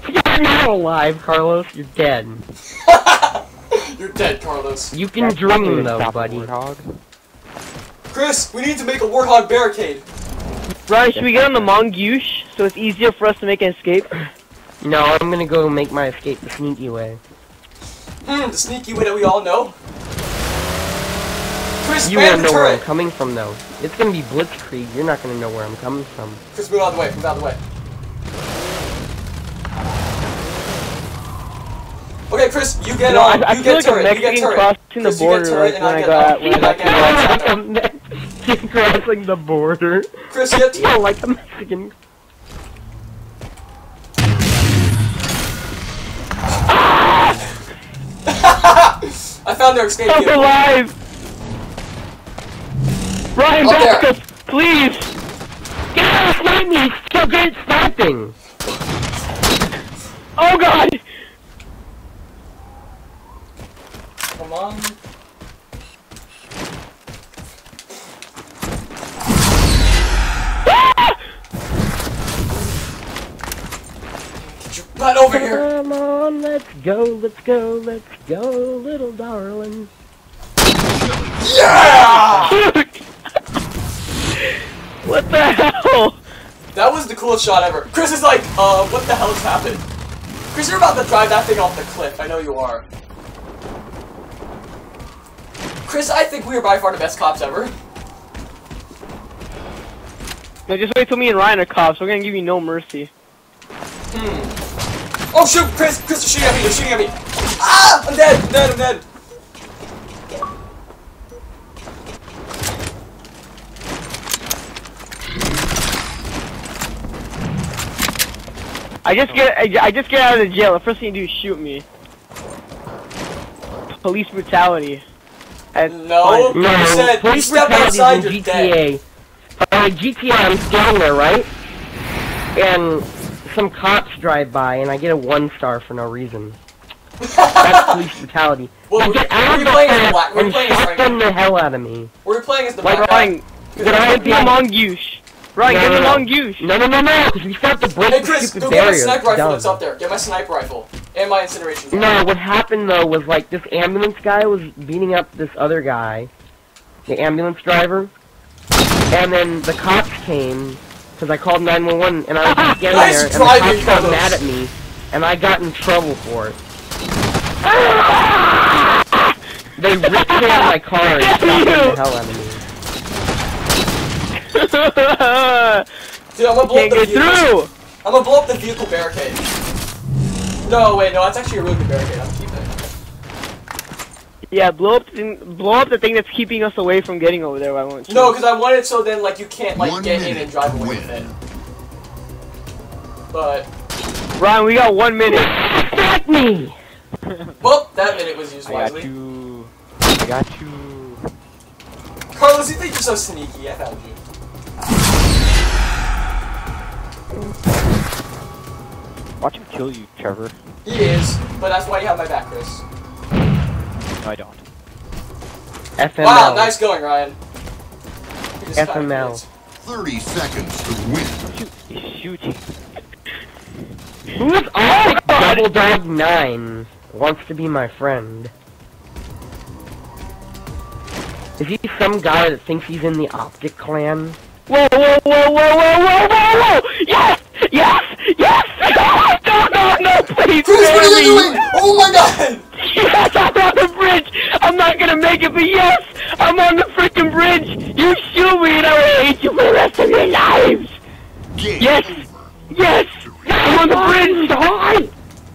You're not alive, Carlos. You're dead. (laughs) You're dead, Carlos. You can That's dream though, buddy. Warthog. Chris, we need to make a warthog barricade. Ryan, should we get on the mongoose so it's easier for us to make an escape? No, I'm gonna go make my escape the sneaky way. Hmm, the sneaky way that we all know. Chris, You man won't the know where I'm coming from though. It's gonna be blitzkrieg. You're not gonna know where I'm coming from. Chris, move out of the way. Move out of the way. Okay, Chris, you get You know, on. I, I you feel get like a turret. You get Mexican turret. crossing the Chris, you get border turret, like, and when I I get got off. when I (laughs) I got get to off. Mexico. Mexican (laughs) crossing the border. Chris, you get. Yeah, like a Mexican. Ah! (laughs) I found their escape I'm vehicle. alive! Ryan, Up back there. us, please! Get out of my me! Still good at sniping! Oh god! Come on. Butt over here. Come on, let's go, let's go, let's go, little darling. Yeah! (laughs) what the hell? That was the coolest shot ever. Chris is like, uh, what the hell has happened? Chris, you're about to drive that thing off the cliff. I know you are. Chris, I think we are by far the best cops ever. No, just wait till me and Ryan are cops. We're gonna give you no mercy. Hmm. Oh shoot, Chris! Chris, they're shooting at me! They're shooting at me! Ah! I'm dead! I'm dead! I'm dead! I just get I, I just get out of the jail. The first thing you do is shoot me. Police brutality. That's No. fine. No, You said you police step brutality outside, in you're GTA. Uh, GTA, I'm standing there, right? And some cops drive by, and I get a one star for no reason. That's (laughs) police brutality. Well, I we're- get out we're of the playing as car black- we're and playing as shotgun the hell out of me. We're playing as the Like black guy. Ryan, Good But I idea. have get the mongoose. Ryan, No, get no, the no. mongoose. No, no, no, no, because we still have to break Hey the Chris, stupid go get my barrier. sniper It's rifle dumb. that's up there. Get my sniper rifle. And my incineration gun. No, what happened though was like this ambulance guy was beating up this other guy, the ambulance driver, and then the cops came because I called 911 and I was just (laughs) getting Nice there and the cops got Carlos. mad at me and I got in trouble for it. (laughs) They ripped me out of my car and shot the hell out of me. (laughs) Dude, I'm gonna blow Can't up the vehicle. through. I'm gonna blow up the vehicle barricade. No, wait, no, that's actually a really good barricade. I'm. Yeah, blow up, the thing, blow up the thing that's keeping us away from getting over there. Why won't you? No, because I want it so then like you can't like One get in and drive to away win. with it. But Ryan, we got one minute. Attack me! well, that minute was used wisely. I got wisely. you. I got you. Carlos, you think you're so sneaky? I found you. Watch him kill you, Trevor. He is, but that's why you have my back, Chris. No, I don't. FML. Wow, nice going, Ryan. You just got FML. 30 seconds to win. Shoot, he's shooting. Who is Arctic oh, Double Dog 9 wants to be my friend? Is he some guy that thinks he's in the Optic clan? Whoa, whoa, whoa, whoa, whoa, whoa, whoa, whoa! Yes! Yes! Yes! (laughs) No, no, no, please Chris, what are you doing? Oh my god! Yes, I'm on the bridge! I'm not gonna make it, but yes! I'm on the freaking bridge! You shoot me and I will hate you for the rest of your lives! Game Yes! over. Yes! I'm on the bridge!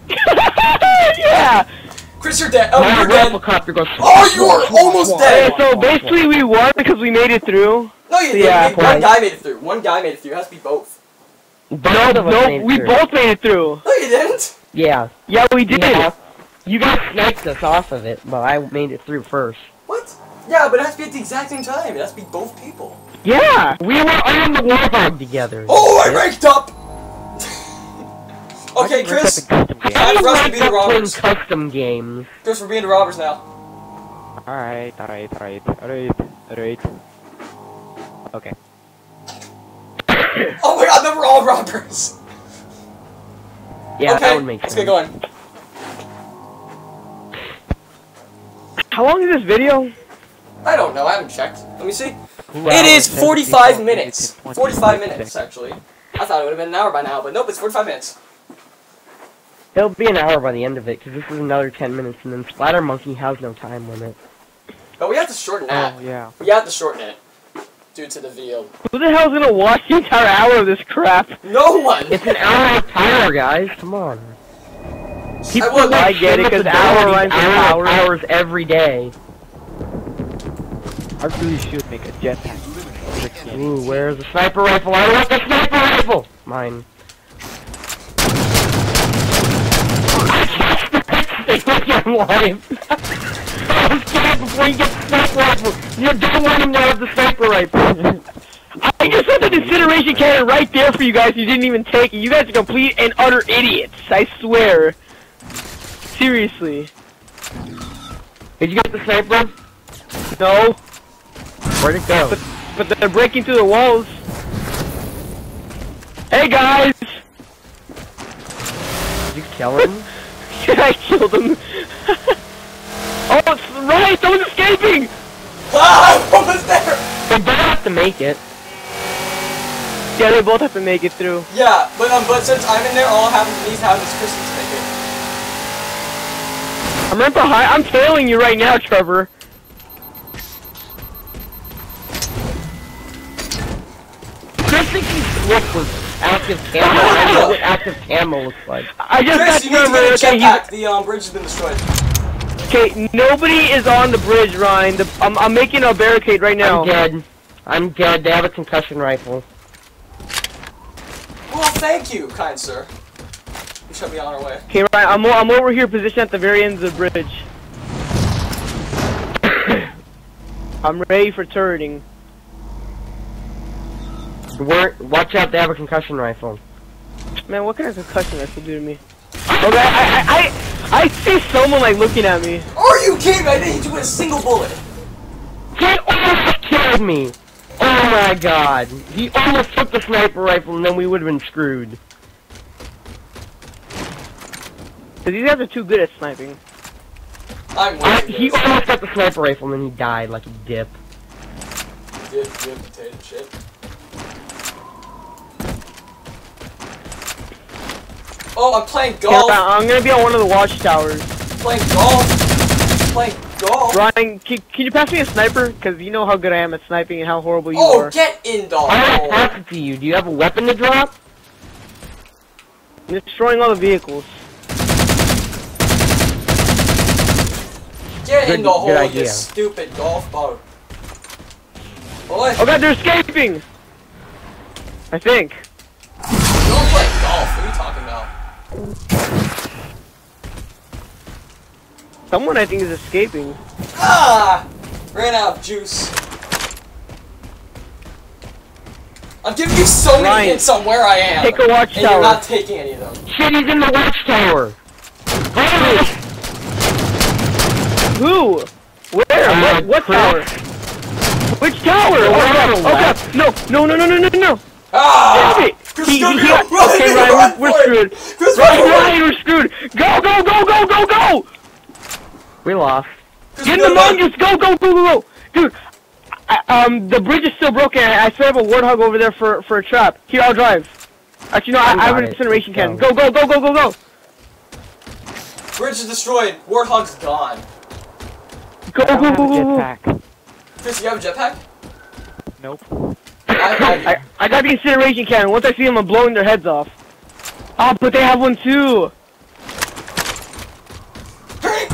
(laughs) yeah! Chris, you're dead. Oh, My you're dead. rifle copter goes. Oh, you are almost Okay, dead. so basically we won because we made it through. No, you Yeah, didn't. One twice. guy made it through. One guy made it through. It has to be both. Both of us No, we through. both made it through. No, you didn't. Yeah. Yeah, we did. Yeah. You guys sniped us off of it, but I made it through first. What? Yeah, but it has to be at the exact same time. It has to be both people. Yeah, we were on the warthog together. Oh, I ranked up! okay, Chris. custom game. Time for us to be the playing robbers. custom games. Chris, we're being the robbers now. Alright, alright, alright, alright, alright. Okay. (coughs) Oh my god, then we're all robbers! Yeah, okay, that would make let's sense. get going. How long is this video? I don't know, I haven't checked. Let me see. Two It hours, is 17 45 minutes. 45 minutes, actually. I thought it would have been an hour by now, but nope, it's 45 minutes. It'll be an hour by the end of it, because this is another 10 minutes, and then Splatter Monkey has no time limit. But we have to shorten that. Oh, yeah. We have to shorten it. Due to the video. Who the hell's gonna watch the entire hour of this crap? No one! It's an hour of power, guys. Come on. I will I get it, 'cause hour rhymes with hour power. hours every day. I really should make a jetpack. Ooh, where's the sniper rifle? I want the sniper rifle! Mine. I'm live. I was (laughs) scared before you get the sniper rifle. You don't want him to have the sniper rifle. I just had the incineration cannon right there for you guys. You didn't even take it. You guys are complete and utter idiots. I swear. Seriously. Did you get the sniper? No. Where'd it go? But they're breaking through the walls. Hey guys! Did you kill him? (laughs) I killed him. (laughs) oh, it's right! Someone's escaping! Ah, I'm almost there! They better have to make it. Yeah, they both have to make it through. Yeah, but um, but since I'm in there, all happens needs to happen is Kristen to make it. I'm right behind. I'm tailing you right now, Trevor. Chris thinks he's slick with active camo. I know what active camo looks like. I just got Chris, you need to get a Okay, jetpack. The um, bridge has been destroyed. okay, nobody is on the bridge, Ryan. The, I'm, I'm making a barricade right now. I'm dead. I'm dead. They have a concussion rifle. Well, thank you, kind sir. You shut me on our way. Okay, right, I'm, o- I'm over here positioned at the very end of the bridge. (coughs) I'm ready for turreting. We're, watch out, they have a concussion rifle. Man, what kind of concussion rifle do to me? Okay, I, I, I, I see someone like looking at me. Are you kidding me? I didn't hit you with a single bullet. He almost killed me! Oh my god. He almost took the sniper rifle and then we would have been screwed. Cause these guys are too good at sniping. I'm I, he almost got the sniper rifle and then he died like a dip. Dip, dip, potato chip. Oh, I'm playing Yeah, golf. I'm gonna be on one of the watchtowers. Playing golf. Playing golf. Ryan, can, can you pass me a sniper? Cause you know how good I am at sniping and how horrible you Oh, are. Oh, get in the I want to pass it to you. Do you have a weapon to drop? I'm destroying all the vehicles. Get Good- in the hole, you idea. stupid golf ball. Boy, Oh god, they're escaping! I think. don't play golf. What are you talking about? Someone I think is escaping. Ah! Ran out of juice. I'm giving you so many Ryan, hints on where I am. Take a and you're not taking any of them. Shit, he's in the watchtower! Ah! Who? Where? Uh, what what tower? Which tower? The Oh, one on god. oh god! No! No! No! No! No! No! No! Ah! Damn it! Chris, He, go, he, he got, run, okay, run Ryan, we're, we're screwed. Chris, Ryan, run. Ryan, we're screwed. Go! Go! Go! Go! Go! Go! We lost. Chris, Get in the go. mongoose! Go! Go! Go! Go! Go! Dude, I, um, the bridge is still broken. I, I still have a warthog over there for for a trap. Here, I'll drive. Actually, no, I, I I have an incineration cannon. Go. Go! Go! Go! Go! Go! Go! Bridge is destroyed. Warthog's gone. Go! I don't have a jetpack. Chris, you have a jetpack? Nope. I, I, I, I got the incineration cannon. Once I see them, I'm blowing their heads off. Oh, but they have one too. Hurry!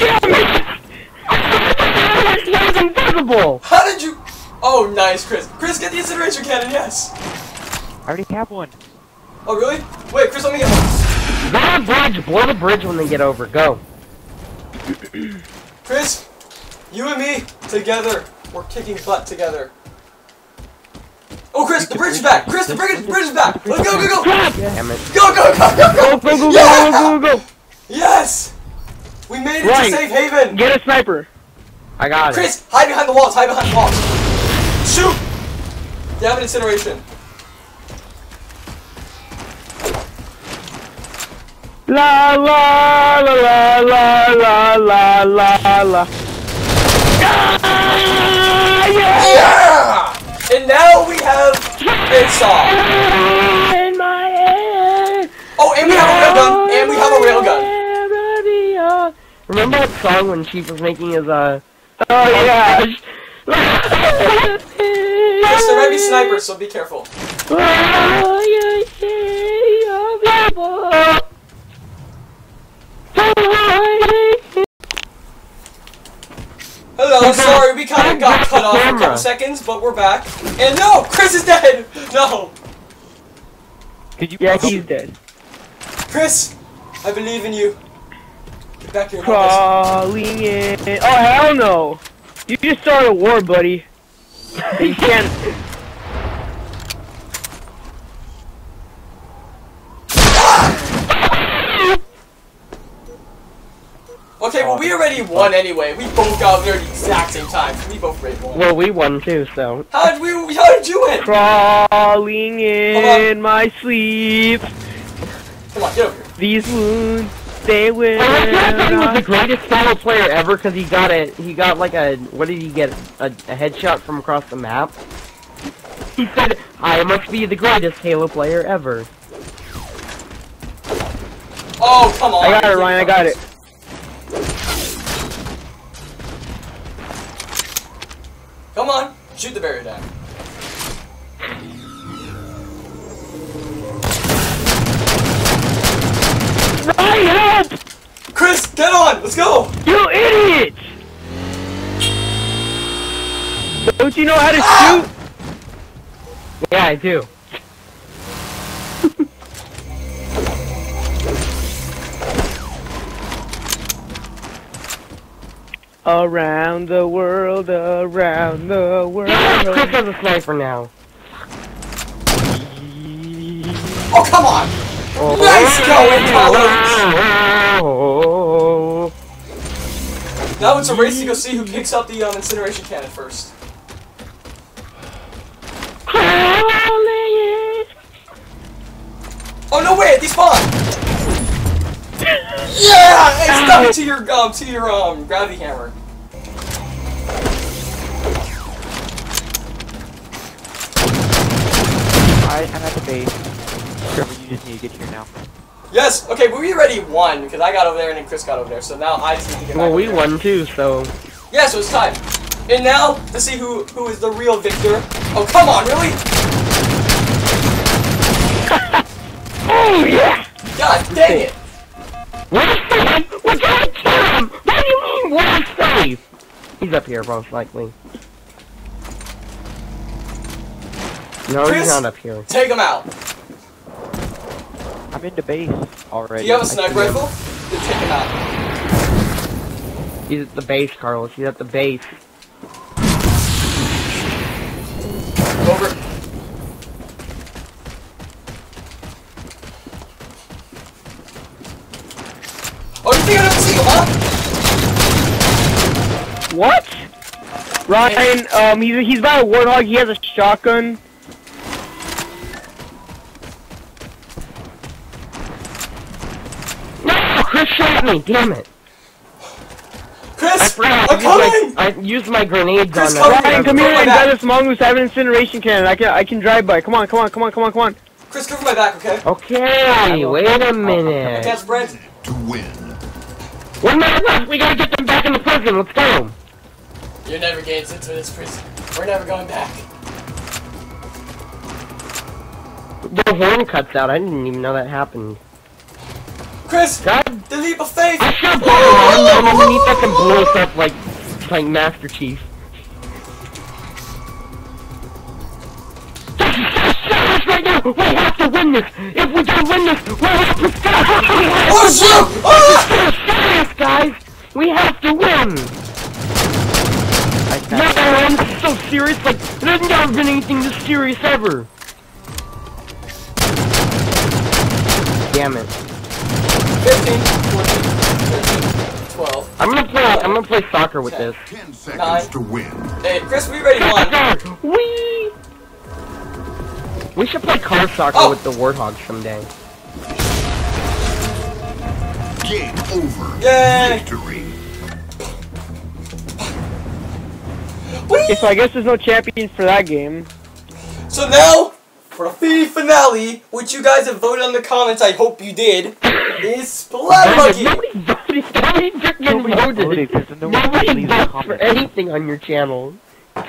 Damn it! He was invisible! How did you? Oh, nice, Chris. Chris, get the incineration cannon. Yes. I already have one. Oh, really? Wait, Chris, let me get one. That bridge! Blow the bridge when they get over. Go. (clears throat) Chris, you and me together. We're kicking butt together. Oh, Chris, the bridge is back. Chris, the bridge, the bridge is back. Let's go, go, go. Damn it. Go, go, go, go, Go, go. go, go, Yeah! go, go, go, go! Yes. We made it Right. to safe haven. Get a sniper. I got it. Chris, hide behind the walls. Hide behind the walls. Shoot. You have an incineration. La la la la la la la la ah, yeah! yeah! And now we have a song. In my head. Oh, and we have a railgun. And we have a railgun. Remember that song when Chief was making his, uh... Oh, oh. yeah. yes, there might be snipers, so be careful. Oh, Hello, (laughs) sorry, we kind of got cut off for a couple seconds, but we're back. And no, Chris is dead. (laughs) No, Could you Yeah, he's dead. Chris, I believe in you. Get back here, Marcus. Crawling in. Oh hell no! You just started a war, buddy. (laughs) you can't. Okay, well we already won anyway. We both got there at the exact same time. We both already one. Well, we won too, so... How did we? How did you win? Crawling in my sleep. Come on, get over here. These wounds, they will. I thought he was the greatest solo player ever because he got a he got like a what did he get a, a headshot from across the map. He said, "I must be the greatest Halo player ever." Oh, come on. I got it, Ryan. I got it. Come on, shoot the barrier down. Ryan, help! Chris, get on. Let's go. You idiot! Don't you know how to Ah! shoot? Yeah, I do. Around the world, around the Chris world. has a sniper now. Oh, come on. Nice going, Collins. Oh. Now it's a race to go see who picks up the um, incineration cannon first. Oh no way! They spawn. (laughs) Yeah! It's stuck to your um to your um gravity hammer. I, I'm at the base. Trevor, you just need to get here now. Yes. Okay, but we already won because I got over there and then Chris got over there. So now I just need to get back. Well, over we there. won too, so Yeah, so it's time. And now to see who who is the real victor. Oh come on, really? (laughs) Oh yeah! God dang it! We're safe! We're gonna kill him! What do you mean we're safe? He's up here, most likely. No, Chris? he's not up here. Take him out. I'm in the base already. Do you have a sniper rifle? Then take him out. He's at the base, Carlos. He's at the base. Over. What? Ryan, um, he's he's by a warthog. He has a shotgun. No! Chris shot me! Damn it! Chris, forgot. I'm I used my, coming! I used my grenades Chris, on come that. here. Ryan, come here my and back. grab this mongoose. I have an incineration cannon. I can I can drive by. Come on, come on, come on, come on, come on. Chris, cover my back, okay? Okay, wait a can't minute. To win. One minute left. We gotta get them back in the prison. Let's go. You're never getting into this prison. We're never going back. The horn cuts out. I didn't even know that happened. Chris, God, the leap of faith! I shot that one underneath us and blew us up like, like Master Chief. Right now! We have to win this! If we don't win this, we'll have to stop! Oh shoot! Ah! serious, guys! We have to win! I No, snapped. I'm so serious, like, there's never been anything this serious ever! Damn it. 15, 14, 13, 12. I'm gonna play, I'm gonna play soccer with this. 10 seconds Nine. to win. Hey, Chris, we ready one? Wee! We should play car soccer Oh. with the Warthog someday. Game over. Yay! Victory. Okay, so I guess there's no champions for that game. So now, for the feed finale, which you guys have voted on the comments, I hope you did, is Splatter Monkey! Nobody voted, nobody freaking Nobody voted. voted because no one Nobody leaves votes for anything on your channel.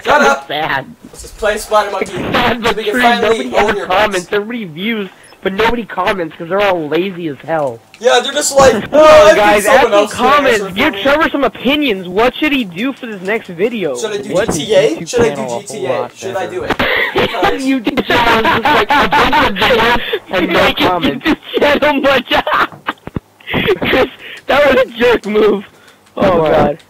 Shut up! Sad. Let's just play Splatter Monkey. Sad So we can finally Nobody own your comments. butts. Everybody views, but nobody comments because they're all lazy as hell. Yeah, they're just like, (laughs) oh, Oh, guys, think add someone some else can comments. Give. Trevor some opinions. What should he do for this next video? Should I do What GTA? Should I do GTA? Should I do it? (laughs) You channel is just like a bunch of (laughs) videos and no comments. Channel much. Chris, that was a jerk move. Oh What? god.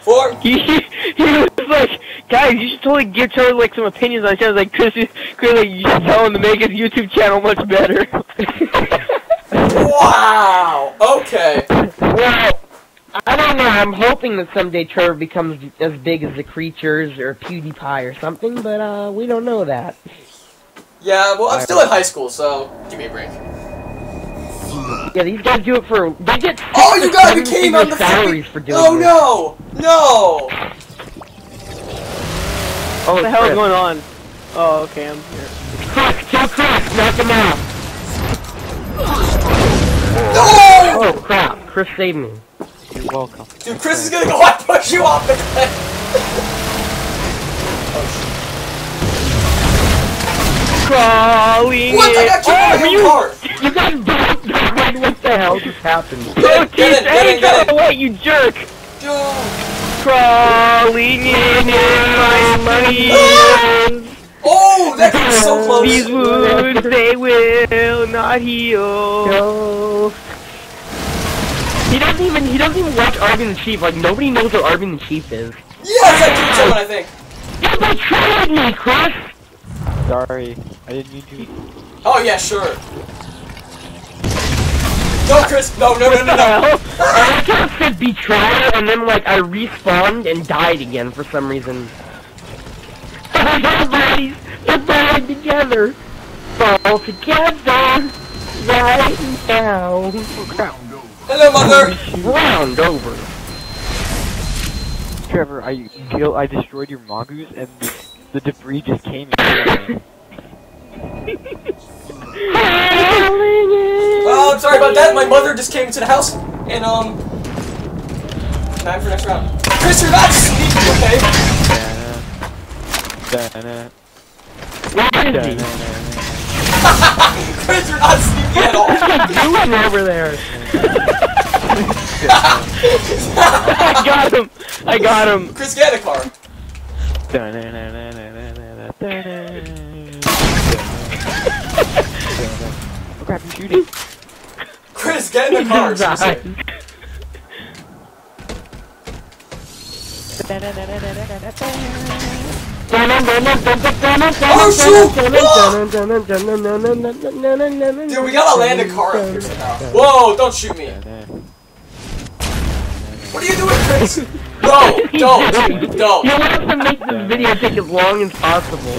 Four. He, (laughs) he was like, guys, you should totally give Trevor like some opinions on channels. Like Chris, Chris, like you should tell him to make his YouTube channel much better. (laughs) Wow. Okay. Well, I don't know. I'm hoping that someday Trevor becomes as big as the creatures or PewDiePie or something, but uh, we don't know that. Yeah. Well, I'm still in high school, so give me a break. Flood. Yeah, these guys do it for. They get. Oh, you guys six became on the salaries for doing Oh this. no! No! Oh, what the oh, hell is going on? Oh, okay, I'm here. Chris, kill Chris, knock him out. No! Oh crap, Chris saved me. You're welcome. Dude, Chris is gonna go (laughs) and push you off the cliff. Crawling What? I in- got killed Oh, by my you- own car. You guys don't what the hell just happened? Get Oh, in, get in, get in, hey, go away, you jerk! Dude. Crawling in my money. Ah! Oh, that came so close. These wounds, they will not heal. No. He doesn't even he doesn't even watch Arby and the Chief. Like nobody knows what Arby and the Chief is. Yes, I killed someone, I think. Yeah, but try with me, Chris. Sorry, I didn't mean to. Oh, yeah, sure. No, Chris. No, no, no, no, no. I just said betrayal, and then like I respawned and died again for some reason. Everybody's they're buried together. Fall together right now. Round over. Hello, mother. Round over. Trevor, I kill, I destroyed your mongoose, and the, the debris just came and killed me. (laughs) Oh, I'm sorry about that. My mother just came into the house. And, um... Time for next round. Chris, you're not sneaky, okay? Da-na. (laughs) Chris, you're not sneaky at all. What's he doing over there? (laughs) I got him! I got him! Chris, get in the car. Oh crap, you're shooting. Chris, get in the car. (laughs) seriously. Dude, we gotta land a car up here somehow. Whoa, don't shoot me. What are you doing, Chris? No, don't, (laughs) You don't. have to make this video take as long as possible.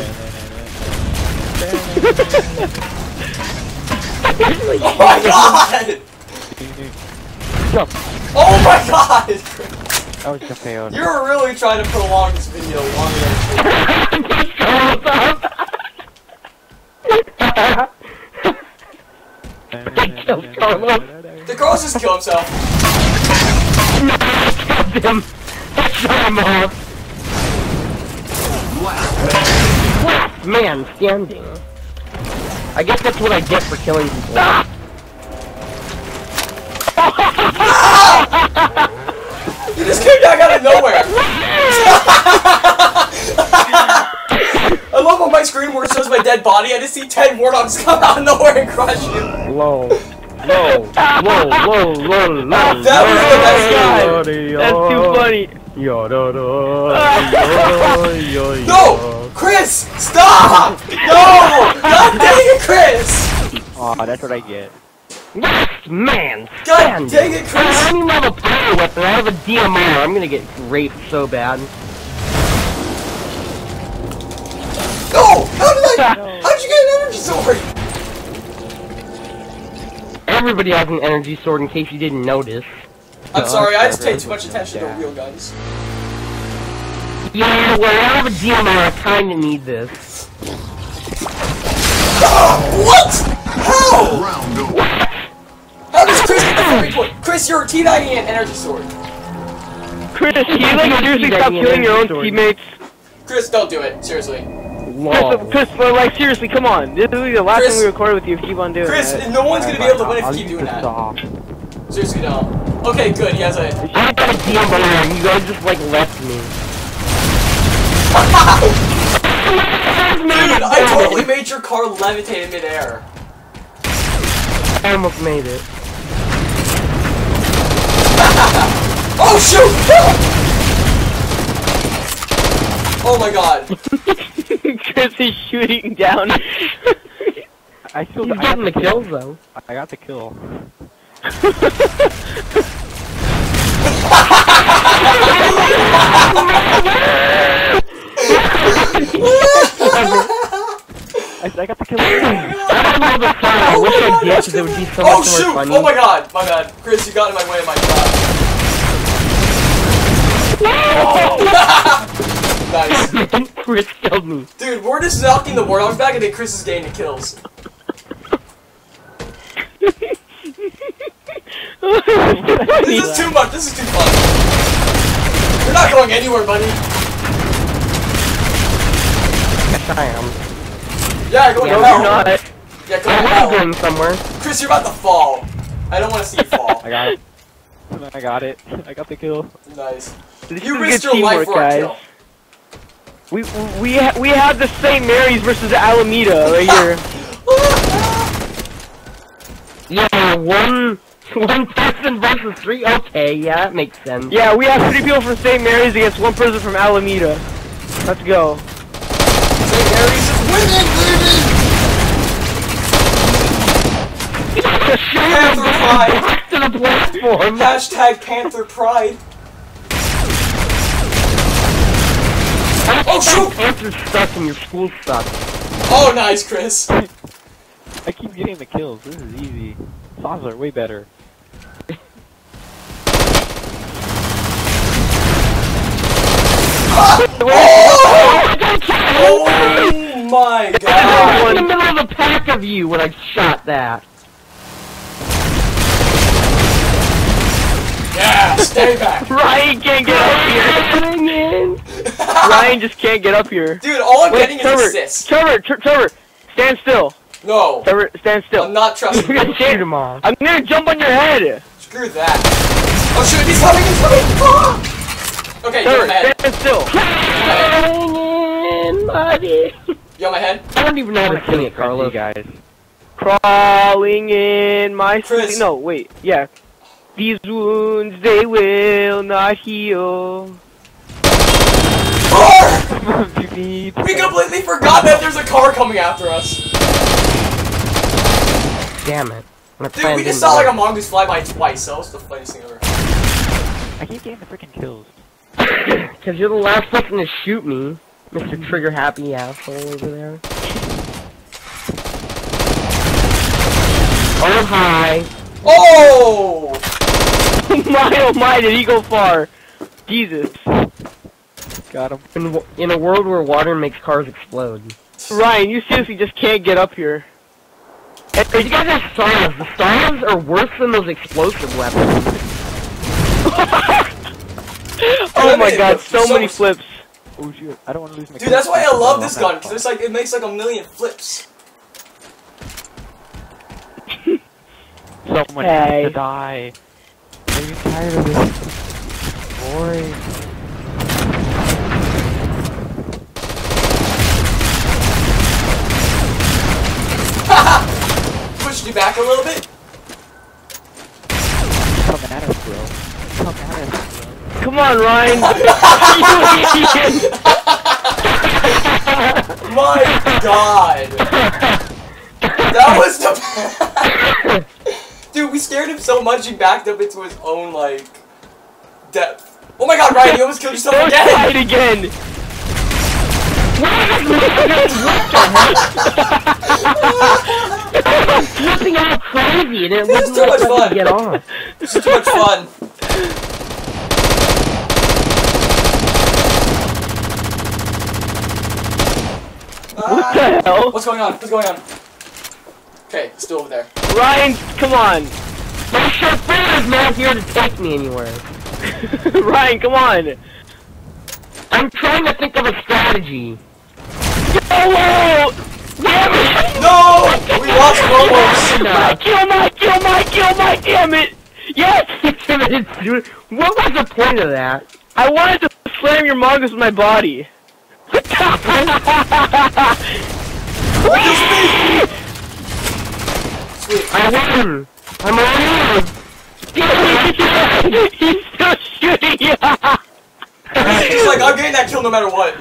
(laughs) Oh my god! Jump. Oh my god! That was a fail. You're really trying to prolong this video longer than it killed Carlos. The Carlos just killed himself. him. Shut him off. Last man standing. I guess that's what I get for killing people. (laughs) You just came down out of nowhere. I love on my screen where it shows my dead body. I just see ten warthogs come out of nowhere and crush you. Lol. low, low, low, low, low. That was the best guy. That's too funny. Yo, do, do, yo, yo, No! Chris! Stop! No! God dang it, Chris! Aw, that's what I get. Yes, man! God stand dang it, I Chris! don't even have a power weapon, I have a DMR. I'm gonna get raped so bad. No! How did I? (laughs) How'd you get an energy sword? Everybody has an energy sword in case you didn't notice. I'm sorry, I just paid too much attention to real guns. Yeah, well, I have a DMR, I kinda need this. Ah, what? How? Round. How does Chris get the fairy point? Chris, you're T90 and energy sword. Chris, can you like seriously stop killing your own teammates? Chris, don't do it. Seriously. Lol. Chris, Chris, but like seriously, come on. This is the last Chris- time we recorded with you keep on doing it. Chris, that. no one's gonna be able to win if I'll you keep doing this that. Off. Seriously, don't. Okay, good. He has a. I got a DMR, and you guys just like left me. Dude, I totally made your car levitate in midair. I almost made it. (laughs) Oh shoot! (laughs) Oh my god. (laughs) Chris is shooting down. I still He's I got the the kills though. I got the kill. I, I got the kill. I don't know the song. I wish I did because it would be so Oh much shoot! more funny. Oh my god, my bad. Chris, you got in my way of my shot. (laughs) nice. Chris killed me. Dude, we're just knocking the warthogs back and then Chris is getting the kills. (laughs) (laughs) This is too much, this is too fun. You're not going anywhere, buddy. Yes, I am. Yeah, you're no, to you're not. Yeah, go to I was hell. going somewhere. Chris, you're about to fall. I don't want to see you fall. (laughs) I got it. I got it. I got the kill. nice. This You is risked good your life teamwork, for a guys. kill. We we ha we have the St. Mary's versus Alameda right here. (laughs) Yeah, one one person versus three. Okay, yeah, that makes sense. yeah, we have three people from St. Mary's against one person from Alameda. Let's go. St. Mary's is winning, baby! Panther Pride! Back to the platform. Hashtag Panther Pride. Oh, oh shoot! Answer's stuck and your school's stuck. Oh, nice, Chris. I keep getting the kills. This is easy. Songs are way better. Oh my god! I was in the middle of a pack of you when I shot that. Yeah, stay back. Ryan can't get up here. In. Ryan just can't get up here. Dude, all I'm Wait, getting is Trevor, assists. Trevor, Tr Trevor, stand still. No, Trevor, stand still. I'm not trusting you. gonna shoot him off. I'm gonna jump on your head. Screw that. Oh shoot, he's coming, he's coming! Ah! Okay, you're on my head. stand still. Coming in, buddy. You on my head? I don't even know how to kill it, Carlos. Carlos. guys. Crawling in my Chris. sleep. No, wait. Yeah. These wounds, they will not heal. Car! (laughs) We completely forgot that there's a car coming after us. Damn it. Dude, we just didn't saw like a mongoose fly by twice. so That was the funniest thing ever. I keep getting the freaking kills. Cause you're the last person to shoot me, Mr. Trigger Happy asshole over there. Oh hi. Oh! (laughs) my oh my, did he go far? Jesus. Got him. In, in a world where water makes cars explode. Ryan, you seriously just can't get up here. Hey, you guys have stars. The stars are worse than those explosive weapons. (laughs) oh my god, so, so many flips. Oh shit, I don't want to lose my Dude, that's why I love this gun, because it's like, it makes like a million flips. (laughs) Someone hey. has to die. Are you tired of this? Boring. (laughs) Pushed you back a little bit? Come at us, bro. Come at us on, Ryan. (laughs) My God. That was the. (laughs) Dude, we scared him so much he backed up into his own like depth. Oh my God, Ryan, you almost killed yourself Don't again. try it again. (laughs) Flipping out crazy and it This too much fun. get off. This is too much fun. What uh, the hell? What's going on? What's going on? Okay, still over there. Ryan, come on. My chauffeur is not here to take me anywhere. (laughs) Ryan, come on. I'm trying to think of a strategy. It! No! We lost Lobos! My kill, my kill, my kill, my damn it! Yes! (laughs) what was the point of that? I wanted to slam your mongoose with my body. I won! I'm alive! He's still shooting you! He's like, I'm getting that kill no matter what.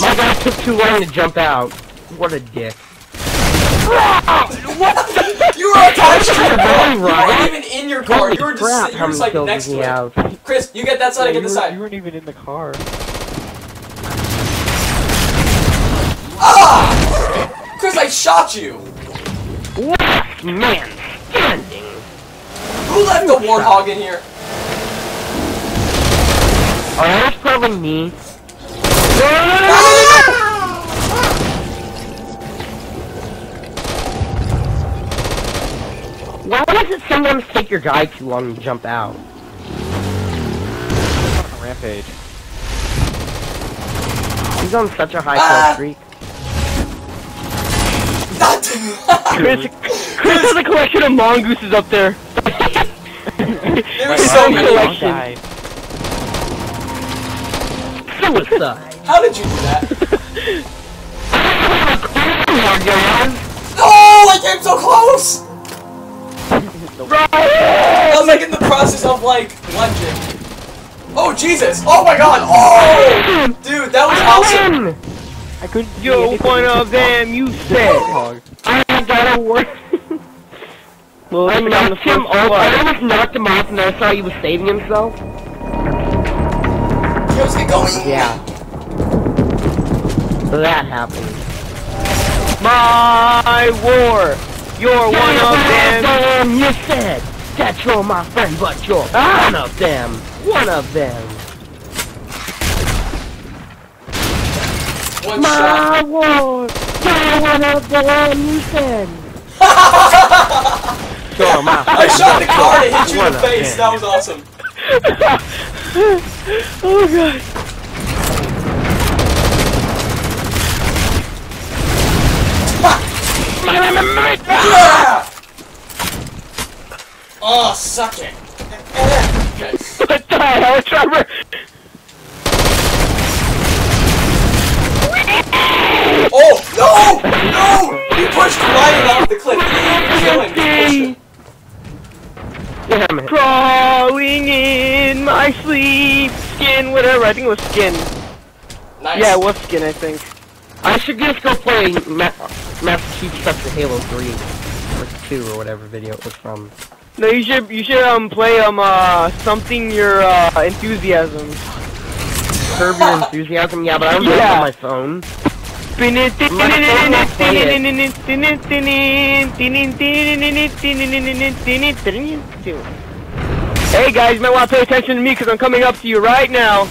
My guy took too long to jump out. What a dick. You were attached to your car! You weren't even in your car, Holy you were just, crap, you were just like next to he it. have? Chris, you get that side, I get this were, side. you weren't even in the car. Ah! Chris, I shot you! Last man standing. Who left the warthog in here? Oh, that's probably me. Why does it sometimes take your guy too long to jump out? Rampage. He's on such a high Ah! kill streak. Not Chris, Chris has a collection of mongooses up there. There was Chris so many. collection. Guy. Suicide. How did you do that? Oh, (laughs) Oh, I came so close! Ryan! I was like in the process of like lunging. Oh Jesus! Oh my God! Oh, dude, that was awesome. Win! I couldn't Yo, anything one with of them, you said. Warthog. I got a work. (laughs) Well, I let's down the knocked him first off. I almost knocked him off, and I saw he was saving himself. Let's get going. Yeah. So that happened. My war. You're one of them. them. You said that you're my friend, but you're ah! one of them. One of them. One shot. My war. You're one of them. You said. You're my I shot the car and hit you in the face. That was awesome. (laughs) oh god. Yeah! Oh, suck it. What the hell, Trevor? Oh, no! No! You pushed Ryan off the cliff. Him. You. Damn it. Crawling in my sleep. Skin, whatever. I think it was skin. Nice. Yeah, it was skin, I think. I should just go play Master Chief Special Halo 3 or 2 or whatever video it was from. No, you should you should um play um uh something your uh enthusiasm. Curb Your Enthusiasm, yeah, but I don't have it Yeah. on my phone. Hey guys, you might want to pay attention to me because I'm coming up to you right now.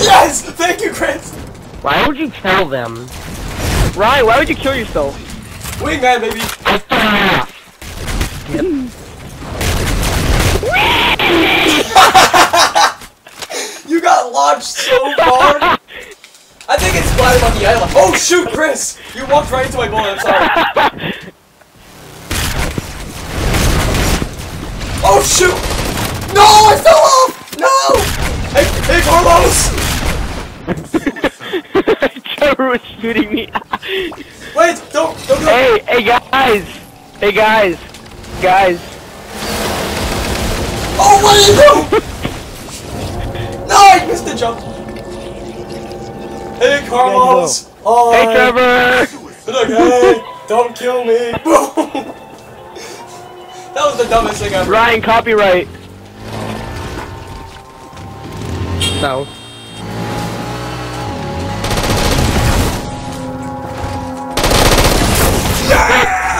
Yes! Thank you, Chris! Why would you tell them? Ryan, why would you kill yourself? Wingman, baby! (laughs) You got launched so far! I think it splattered on the island. Oh shoot, Chris! You walked right into my bullet, I'm sorry. (laughs) Oh shoot! No, I fell off! No! Hey, hey Carlos! (laughs) (laughs) Trevor was shooting me. (laughs) Wait, don't, don't do it! hey, hey guys, Hey guys, guys. Oh, what did you do? (laughs) no, I missed the jump. Hey, Carlos. Oh, Hey Trevor. Look, hey, don't kill me. Boom. that was the dumbest thing ever. Ryan, copyright. So,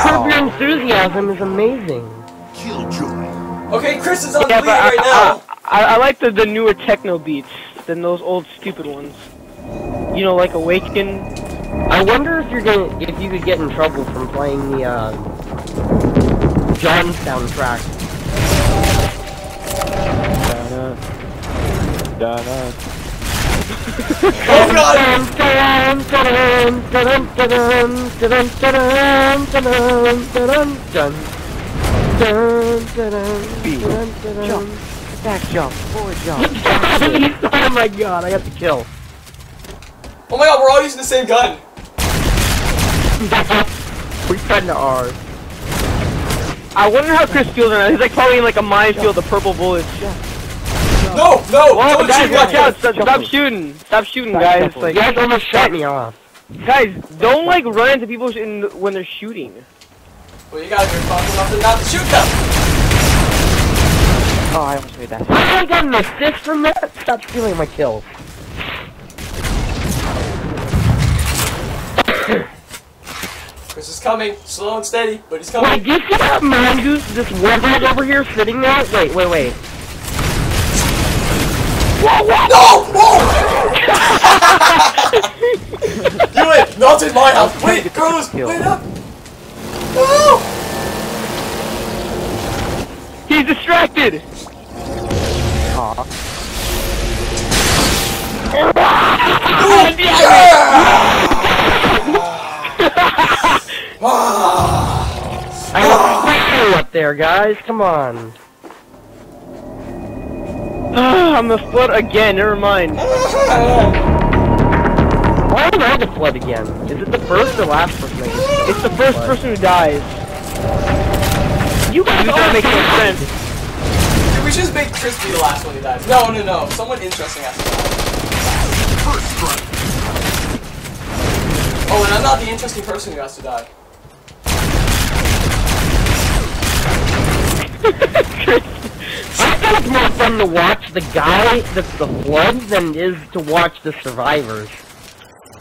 Curb Your Enthusiasm is amazing. Killjoy. Okay, Chris is on Yeah, the but lead I, right now. I, I, I like the, the newer techno beats than those old stupid ones. You know, like Awaken. I wonder if you're gonna if you could get in trouble from playing the uh, John soundtrack. Dun-dun. Dun-dun. Oh god! Back jump. Forward jump. oh my god, I got the kill. Oh my god, we're all using the same gun. We kinda are. I wonder how Chris feels right now. He's like probably in like a minefield of purple bullets. No, no, Whoa, don't guys, shoot watch out! Stop, stop shooting! Stop shooting, Stop guys! shuffling. Like, You guys almost shot me off. guys, don't like run into people in, when they're shooting. Well, you gotta be responsible enough to not to shoot them. Oh, I almost made that. I got an assist from that? Stop stealing my kills. Chris is coming, slow and steady, but he's Wait, coming. do you see that mongoose, this warthog over here sitting there? Wait, wait, wait. No! Whoa! you went not in my house. Wait, Carlos, kill. wait up. No! He's distracted! Aw. I got you up there, guys. Come on. Ah, I'm the flood again, never mind. Why am I the flood again? Is it the first or last person? It's the first person who dies. You guys That all makes no died. sense. Dude, we should just make Chris be the last one who dies. No, no, no. Someone interesting has to die. First strike. Oh, and I'm not the interesting person who has to die. (laughs) (laughs) I think it's more fun to watch the guy that's the flood than it is to watch the survivors.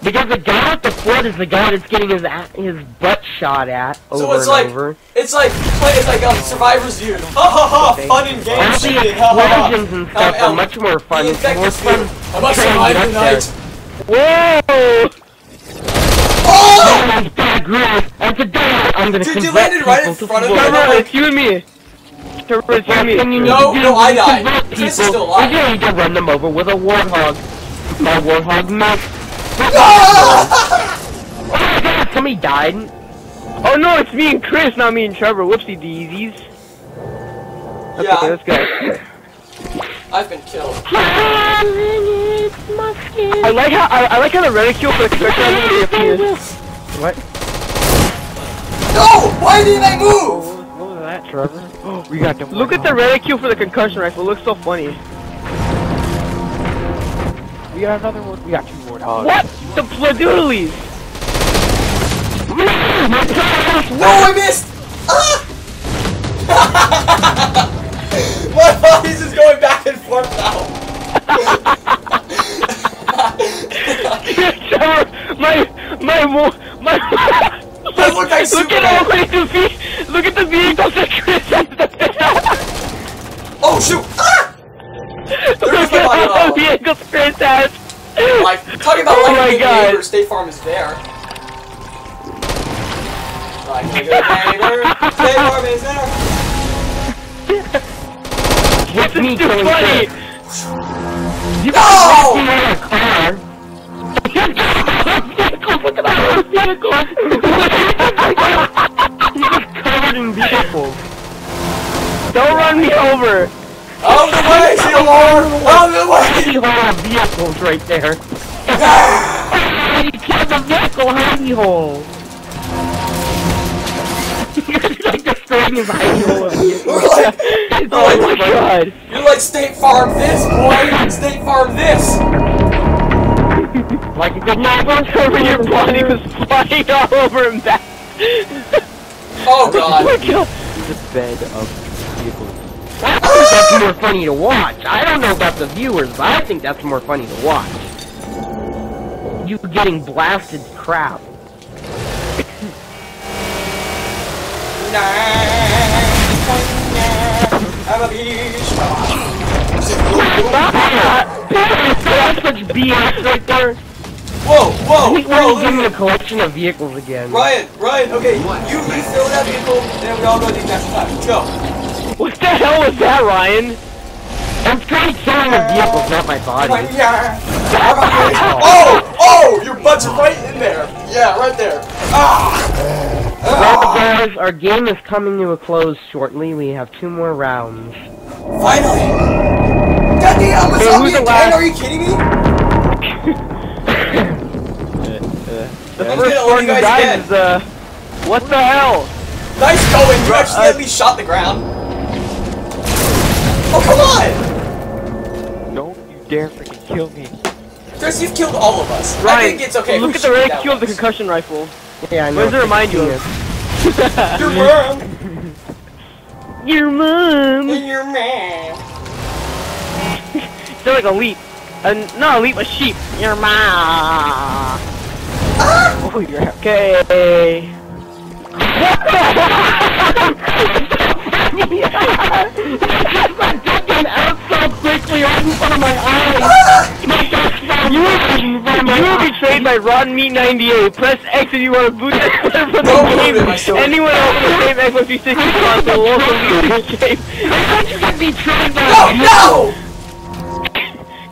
Because the guy with the flood is the guy that's getting his a- his butt shot at over So it's and like over. it's like play it's like um Survivor's View. Ha ha ha! Fun and games All the. Ha ha ha! explosions and Um, stuff are um, much more fun. The It's more fun. I must survive the up night. Whoa! Oh! That's bad growth. That's a dog. I'm gonna Dude, you landed right in front of me. Trevor, it's you and me. Trevor, it's you and you me. No, do no, I is died. convert Chris is people. still alive. You need to run them over with a warthog. My warthog missed. (laughs) Ah! Somebody died. Oh no, it's me and Chris, not me and Trevor. Whoopsie daisies. Okay, Yeah, let's go. (laughs) I've been killed. (laughs) I like how I, I like how the reticule for the character hasn't appears. What? No! Why didn't I move? What was that, Trevor? (gasps) We got them. Look at the reticule for the concussion rifle. It looks so funny. We got another one. We got two warthogs. What? The Pladoodlies! No, I missed! Ah! (laughs) My body's just going back and forth now. (laughs) Trevor, my my mo- my. I look like look Superman. at all the ve- Look at the vehicles that Chris has. Oh shoot! Ah! There look is my at all the Oh, vehicles Chris has. like talking about Oh like my God. neighbor, State Farm is there. Like a good neighbor, State Farm is there. With me It's too funny. Chris. No! You in a car. (laughs) Look at all those vehicles. Don't run me over. Out of the way, Theodore! Out of the way! Have vehicles right there. Ah. (laughs) You killed (laughs) the vehicle hidey hole. like destroying his ideal of We're (laughs) like, Oh my god. you're like State Farm this, boy. State Farm this. Like a good night, Trevor, your body was flying all over him back. Oh god. The bed of. I think that's more funny to watch. I don't know about the viewers, but I think that's more funny to watch. You getting blasted crap. I'm a beach. That's such BS right there. Whoa, I whoa, think whoa, we're look a collection of vehicles again. Ryan, Ryan, okay, you, you fill that vehicle, then we all go to the next time. Go. What the hell was that, Ryan? I'm trying killing the vehicles, not my body. (laughs) Oh, oh, your butt's right in there. Yeah, right there. Ah. Well, guys, our game is coming to a close shortly. We have two more rounds. Finally. Goddamn, what's Hey, up, who's you last- Are you kidding me? (laughs) The I'm first gonna one you who guys dies is, uh... What the hell? Nice going. You actually Uh, at least shot the ground. Oh, come on. Don't you dare freaking kill me. Chris, you've killed all of us. I think it's okay. look at the shoot red that kill of the concussion rifle. Yeah, I know. What does it remind you of? (laughs) (laughs) Your mom. Your mom! Your mom. They're like a leap. Uh, not a leap, a sheep. Your mom! Oh, you're Okay. (laughs) I'm fucking out so quickly right in front of my eyes. You were, you were betrayed by Rotten Meat 98. Press X if you want to boot that player from the Don't boot game. it, I still- Anyone else with the same Xbox 360 console will also be betrayed. you got betrayed by No, no.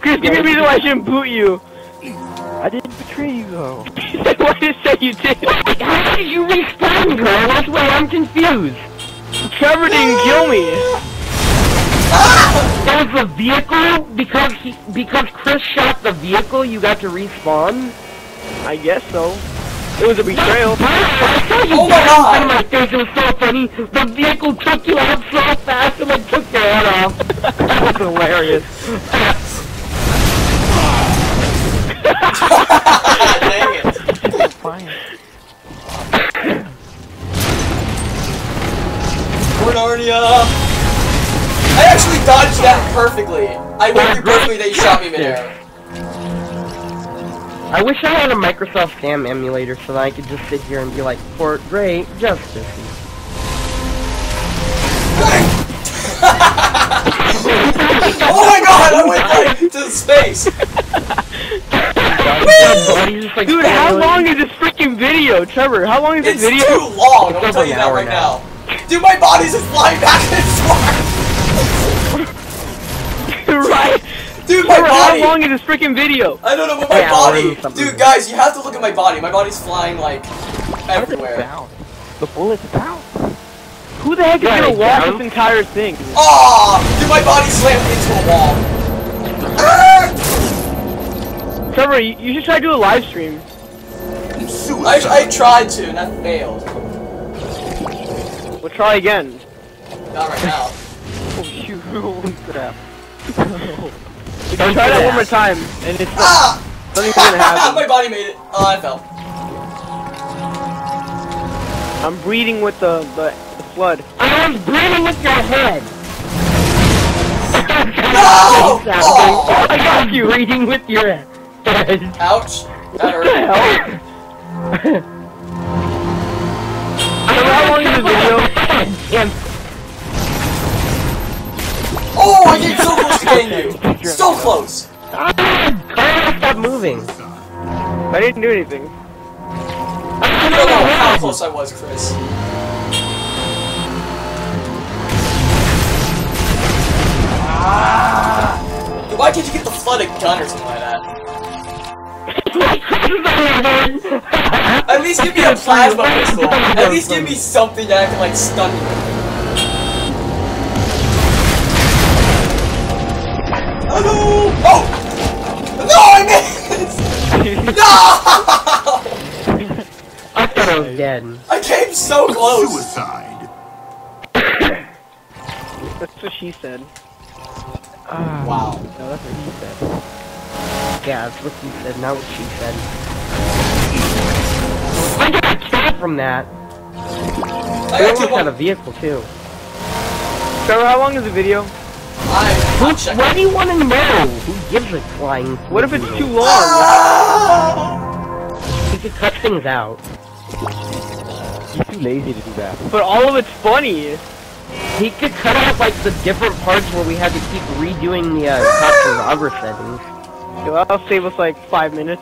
Chris, give me a reason why I shouldn't boot you. I didn't betray you though. (laughs) why did you say you did? How did you respawn, girl? That's why I'm confused. Trevor didn't kill me. That was the vehicle? Because he, because Chris shot the vehicle, you got to respawn? I guess so. It was a betrayal. I saw you Oh my die God. in of my face. It was so funny. The vehicle took you out so fast and like took your head off. that was hilarious. (laughs) Dang it. Fine. Narnia. I actually dodged that perfectly. I through perfectly that you shot me midair. I wish I had a Microsoft Sam emulator so that I could just sit here and be like, for great justice. Oh my god, I went like to space. Buddy, just, like, Dude, how long is this freaking video, Trevor? How long is this It's video? It's too long, It's I'll tell you that right now. now. Dude, my body's just flying back and forth. (laughs) right? Dude, my Trevor, how body. long is this freaking video? I don't know, but my Yeah, body. run something. Dude, guys, you have to look at my body. My body's flying like How did it everywhere. bounce? The bullets bounce. Who the heck is Yeah, gonna it watch down. this entire thing? Ah, dude, my body slammed into a wall. Ah! Trevor, you, you should try to do a live stream. I, I tried to, and that failed. We'll try again. Not right now. Oh shoot! Holy crap! We can try that one more time, and it's Ah! nothing's gonna (laughs) happen. my body made it. Oh, I fell. I'm breathing with the, the, the flood. I'm breathing with your head. No! Exactly. Oh! I got you breathing with your head. Ouch. That What the hurt. hell? (laughs) Trevor, how long is this video? Damn. Oh, I get so close to getting you. (laughs) So close. Ah, stop moving. I didn't do anything. I don't know how close I was, Chris. Ah! Why didn't you get the flooded gun or something like that? (laughs) At least give me a plasma pistol. At least give me something that I can like stun you with. Oh no! Oh! No, I missed! (laughs) No! I thought I was dead. I came so close. Suicide. That's what she said. Ah, Wow. No, that's what he said. Yeah, that's what he said, not what she said. I got a kill from that. I I got almost had a vehicle too. Trevor, how long is the video? I'm not checking. Why do you want to know? Who gives a flying? What if it's too long? Ah! You could cut things out. He's too lazy to do that. But all of it's funny. He could cut out like the different parts where we had to keep redoing the uh, capture other settings. Okay, well, that'll save us like five minutes.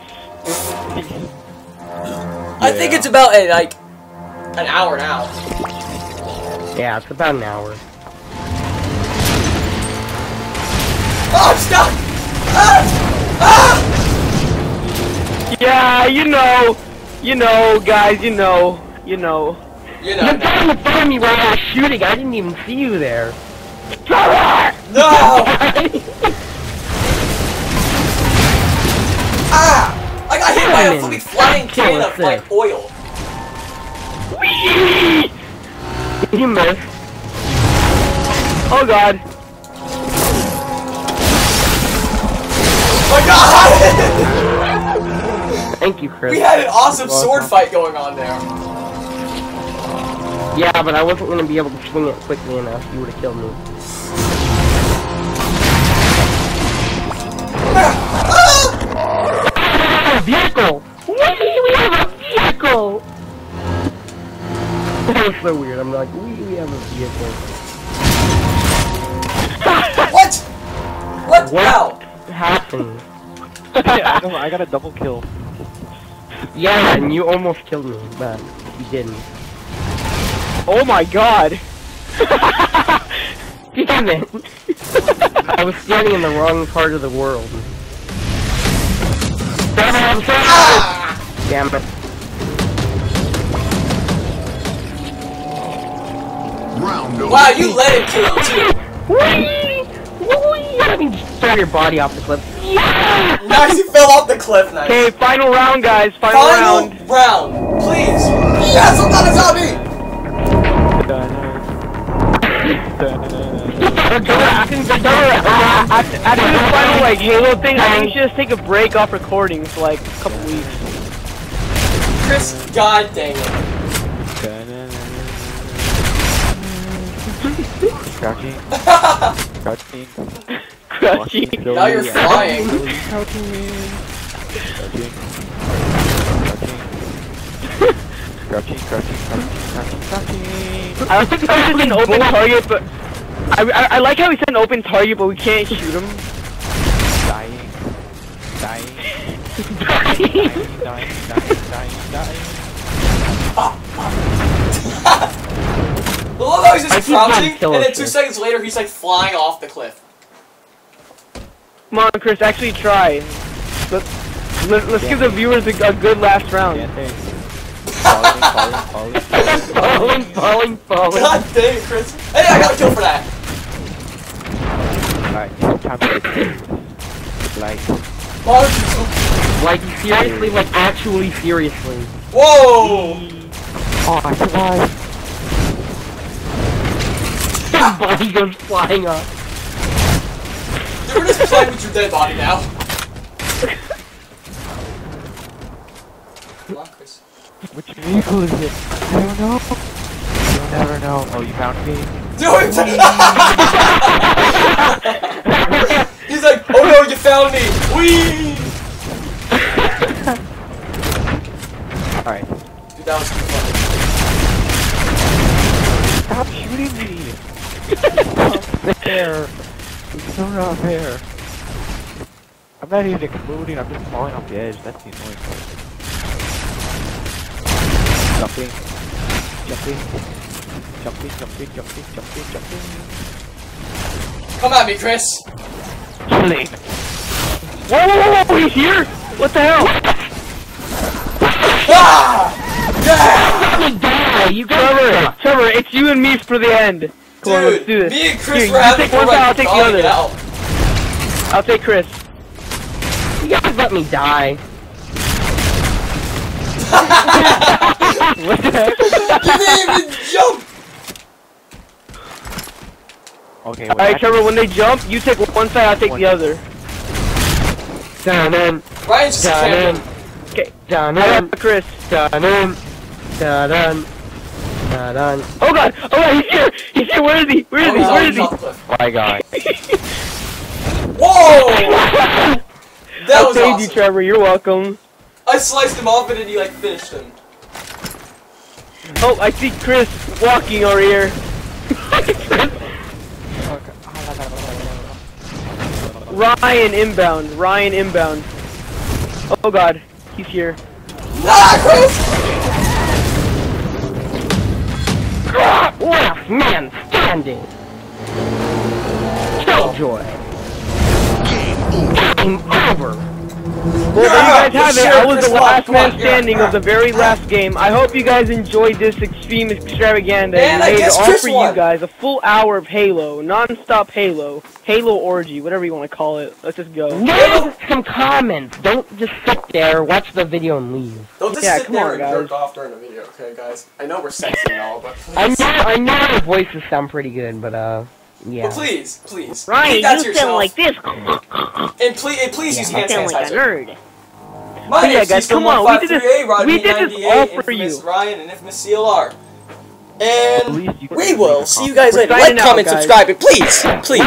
I think it's about a, like an hour now. Yeah, it's about an hour. Oh, I'm stuck! Ah! Ah! Yeah, you know, you know, guys, you know, you know. You You know. got in front of me while I was shooting. I didn't even see you there. No! (laughs) (laughs) Ah! I got hit by a fucking flying Kill can of like oil. (laughs) you missed. Oh God. Oh my god! (laughs) Thank you, Chris. we had an awesome sword fight going on there. Yeah, but I wasn't gonna be able to swing it quickly enough. You would have killed me. Vehicle! Whee! We have a vehicle! That was so weird. I'm like, we, we have a vehicle. (laughs) What? What? What How? happened? yeah, I, know, I got a double kill. Yeah, and you almost killed me, but you didn't. Oh my God. (laughs) Damn it! (laughs) I was standing in the wrong part of the world. Damn it! I'm sorry! Ah! Damn it! Round. Wow, you let him kill you too. Whee! Whee! I mean, throw your body off the cliff. Yeah! Nice, you fell off the cliff. Nice. Okay, final round, guys. Final, Final round. round, please. Yes, I'm not a zombie. After, after this final like Halo thing, I think you should just take a break off recording for like a couple weeks. Chris, god dang it. Crouching. Crouching. Crunchy. Now you're flying. Crouching. Crouching. Crouching, crouching, crouching, crouching, crouching. I like how he's an open target, but I, I I like how he's an open target, but we can't shoot him. Dying. Dying. Dying, dying, dying, dying, dying. I love how he's I just keep crouching, and then two dude. seconds later he's like flying off the cliff. Come on, Chris, actually try. Let's let, let's give the viewers a, a good last round. Can't take. Falling, falling, falling. falling, falling, falling. God dang it, Chris. Hey, I got a kill for that. Alright, time to get Like, Oh, Like, seriously, like, actually, seriously. Whoa! oh, I survived. His body goes flying up. Dude, we're just playing with your dead body now. Come on, Chris. Which vehicle is it? I don't know. You'll never know. Oh, you found me? Do it! (laughs) He's like, oh no, you found me! Whee! (laughs) Alright. Dude, that was too funny. Stop shooting me! It's not fair. It's so not fair. I'm not even exploding, I'm just falling off the edge. That's the annoying part. Jumping. Jumping. Jumping, jumping, jumping, jumping, jumping. Come at me, Chris! Killing. Whoa, whoa, whoa, whoa, he's here! What the hell? Ah! Yeah! Let me die! You Trevor, got Trevor, it's you and me for the end. Come on, let's do Dude, this. me and Chris Here, were you having take one side, I'll take the other. out. I'll take Chris. You guys let me die. (laughs) What the heck? You didn't even jump! Oh, Alright, Trevor, when they jump, you take one side, I'll take the other. Down in, Ryan's just down in. Okay. down I in, Chris. down in, down in, down in. Oh god! Oh god, he's here! He's here! Where is he? Where is Oh, he? he's Where on is he? off the cliff. My God. (laughs) Whoa! (laughs) That was Thank you. Trevor. You're welcome. I sliced him off and then he like finished him. Oh, I see Chris walking over here. Ryan inbound. Ryan inbound. Oh god, he's here. Ah, Chris! Last man standing. Killjoy. Game over. Well, there you guys have it. sure, I was the last come man standing yeah. of the very last game. I hope you guys enjoyed this extreme extravaganza And I made it guess all Chris for won. you guys. A full hour of Halo, non-stop Halo, Halo orgy, whatever you want to call it. Let's just go. Now some comments. Don't just sit there, watch the video and leave. Don't just Yeah, sit come there on, and guys. jerk off during the video, okay, guys? I know we're sexy and all, but I know, I know our voices sound pretty good, but uh, yeah. But please, please. Ryan, you yourself. sound like this. And please, and please use Yeah. hand sound like a sanitizer. nerd. My But yeah, guys, come on, we did this- 1538, Rodney we did this 98, all for infamous you. Ryan and infamous CLR. And least you can we will see you guys later. Like, comment, subscribe, and please, please.